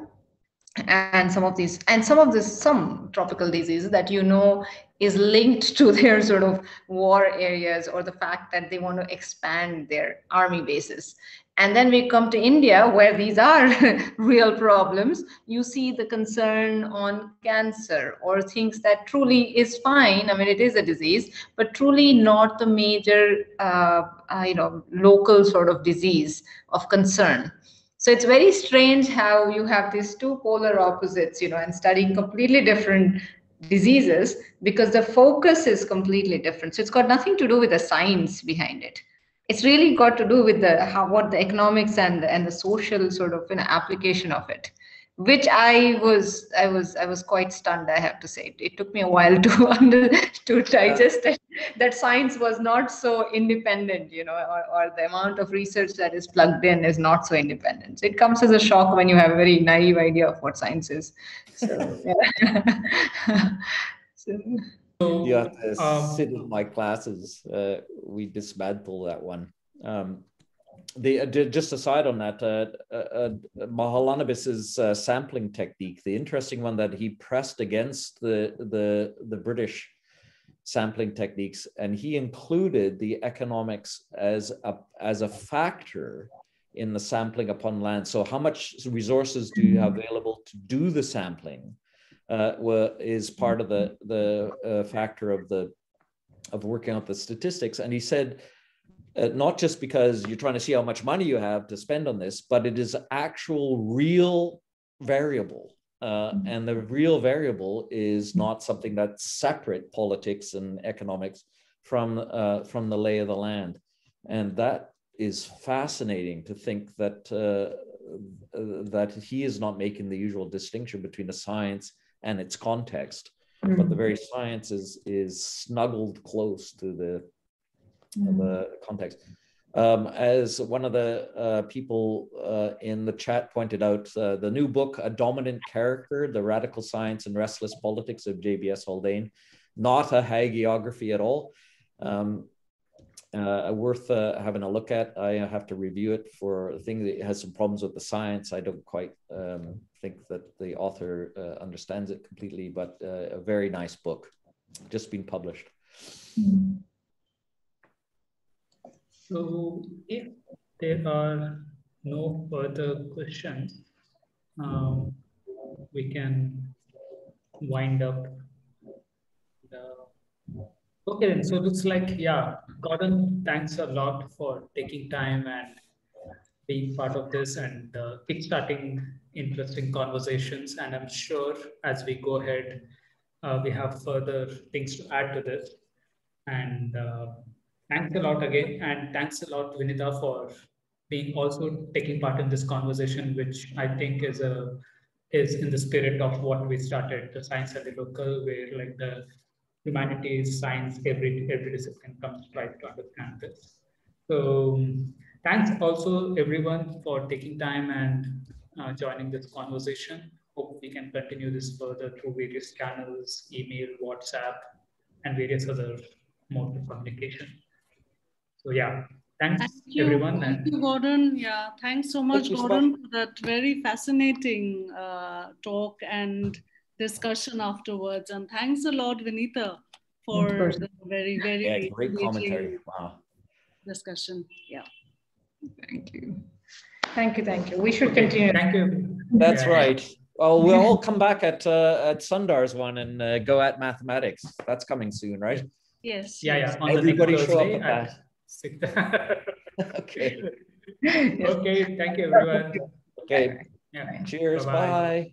and some of these and some of this some tropical diseases that you know is linked to their sort of war areas or the fact that they want to expand their army bases. And then we come to india where these are real problems. You see the concern on cancer or things that truly is fine. I mean it is a disease but truly not the major uh, uh, you know local sort of disease of concern so it's very strange how you have these two polar opposites, you know, and studying completely different diseases because the focus is completely different. So it's got nothing to do with the science behind it. It's really got to do with the how what the economics and and the social sort of an application of it which I was I was I was quite stunned. I have to say it, took me a while to under to digest it, that science was not so independent, you know, or, or the amount of research that is plugged in is not so independent. It comes as a shock when you have a very naive idea of what science is. So, yeah. so, you have to um, sit in my classes. Uh, we dismantle that one. Um, the uh, just aside on that, uh, uh, uh Mahalanobis's uh, sampling technique, the interesting one that he pressed against the the the British sampling techniques, and he included the economics as a as a factor in the sampling upon land. So, how much resources do you have available to do the sampling? Uh, is part of the the uh, factor of the of working out the statistics. And he said uh, not just because you're trying to see how much money you have to spend on this, but it is actual real variable. Uh, mm-hmm. And the real variable is not something that's separate politics and economics from uh, from the lay of the land, and that is fascinating to think that uh, that he is not making the usual distinction between the science and its context, mm-hmm. but the very science is is snuggled close to the mm. the context. Um, as one of the uh, people uh, in the chat pointed out, uh, the new book, A Dominant Character The Radical Science and Restless Politics of JBS Haldane, not a hagiography at all. Um, uh, worth uh, having a look at. I have to review it for a thing that has some problems with the science. I don't quite um, think that the author uh, understands it completely, but a very nice book, just been published. Mm. So if there are no further questions, um, we can wind up. The okay then so looks like yeah gordon thanks a lot for taking time and being part of this and uh, kickstarting interesting conversations. And i'm sure as we go ahead uh, we have further things to add to this. And uh, thanks a lot again. And thanks a lot, Vinita, for being also taking part in this conversation, which I think is a is in the spirit of what we started, the science at the local, where like the humanities, science, every every discipline comes to try to understand this. So thanks also everyone for taking time and uh, joining this conversation. Hope we can continue this further through various channels, email, WhatsApp, and various other modes of communication. So yeah, thanks Thank you. everyone. Thank you, Gordon. Yeah, thanks so much, Thank you Gordon, for that very fascinating uh, talk and discussion afterwards. And thanks a lot, Vinita, for the very, very Yeah, great commentary. Wow. discussion. Yeah. Thank you. Thank you. Thank you. We should Okay, continue. Thank you. That's Yeah. right. Well, we'll all come back at uh, at Sundar's one and uh, go at mathematics. That's coming soon, right? Yes. Yeah, yes. yeah. On Everybody next show up at at six. okay. Okay, thank you everyone. Okay. Yeah. Cheers. Bye-bye. Bye.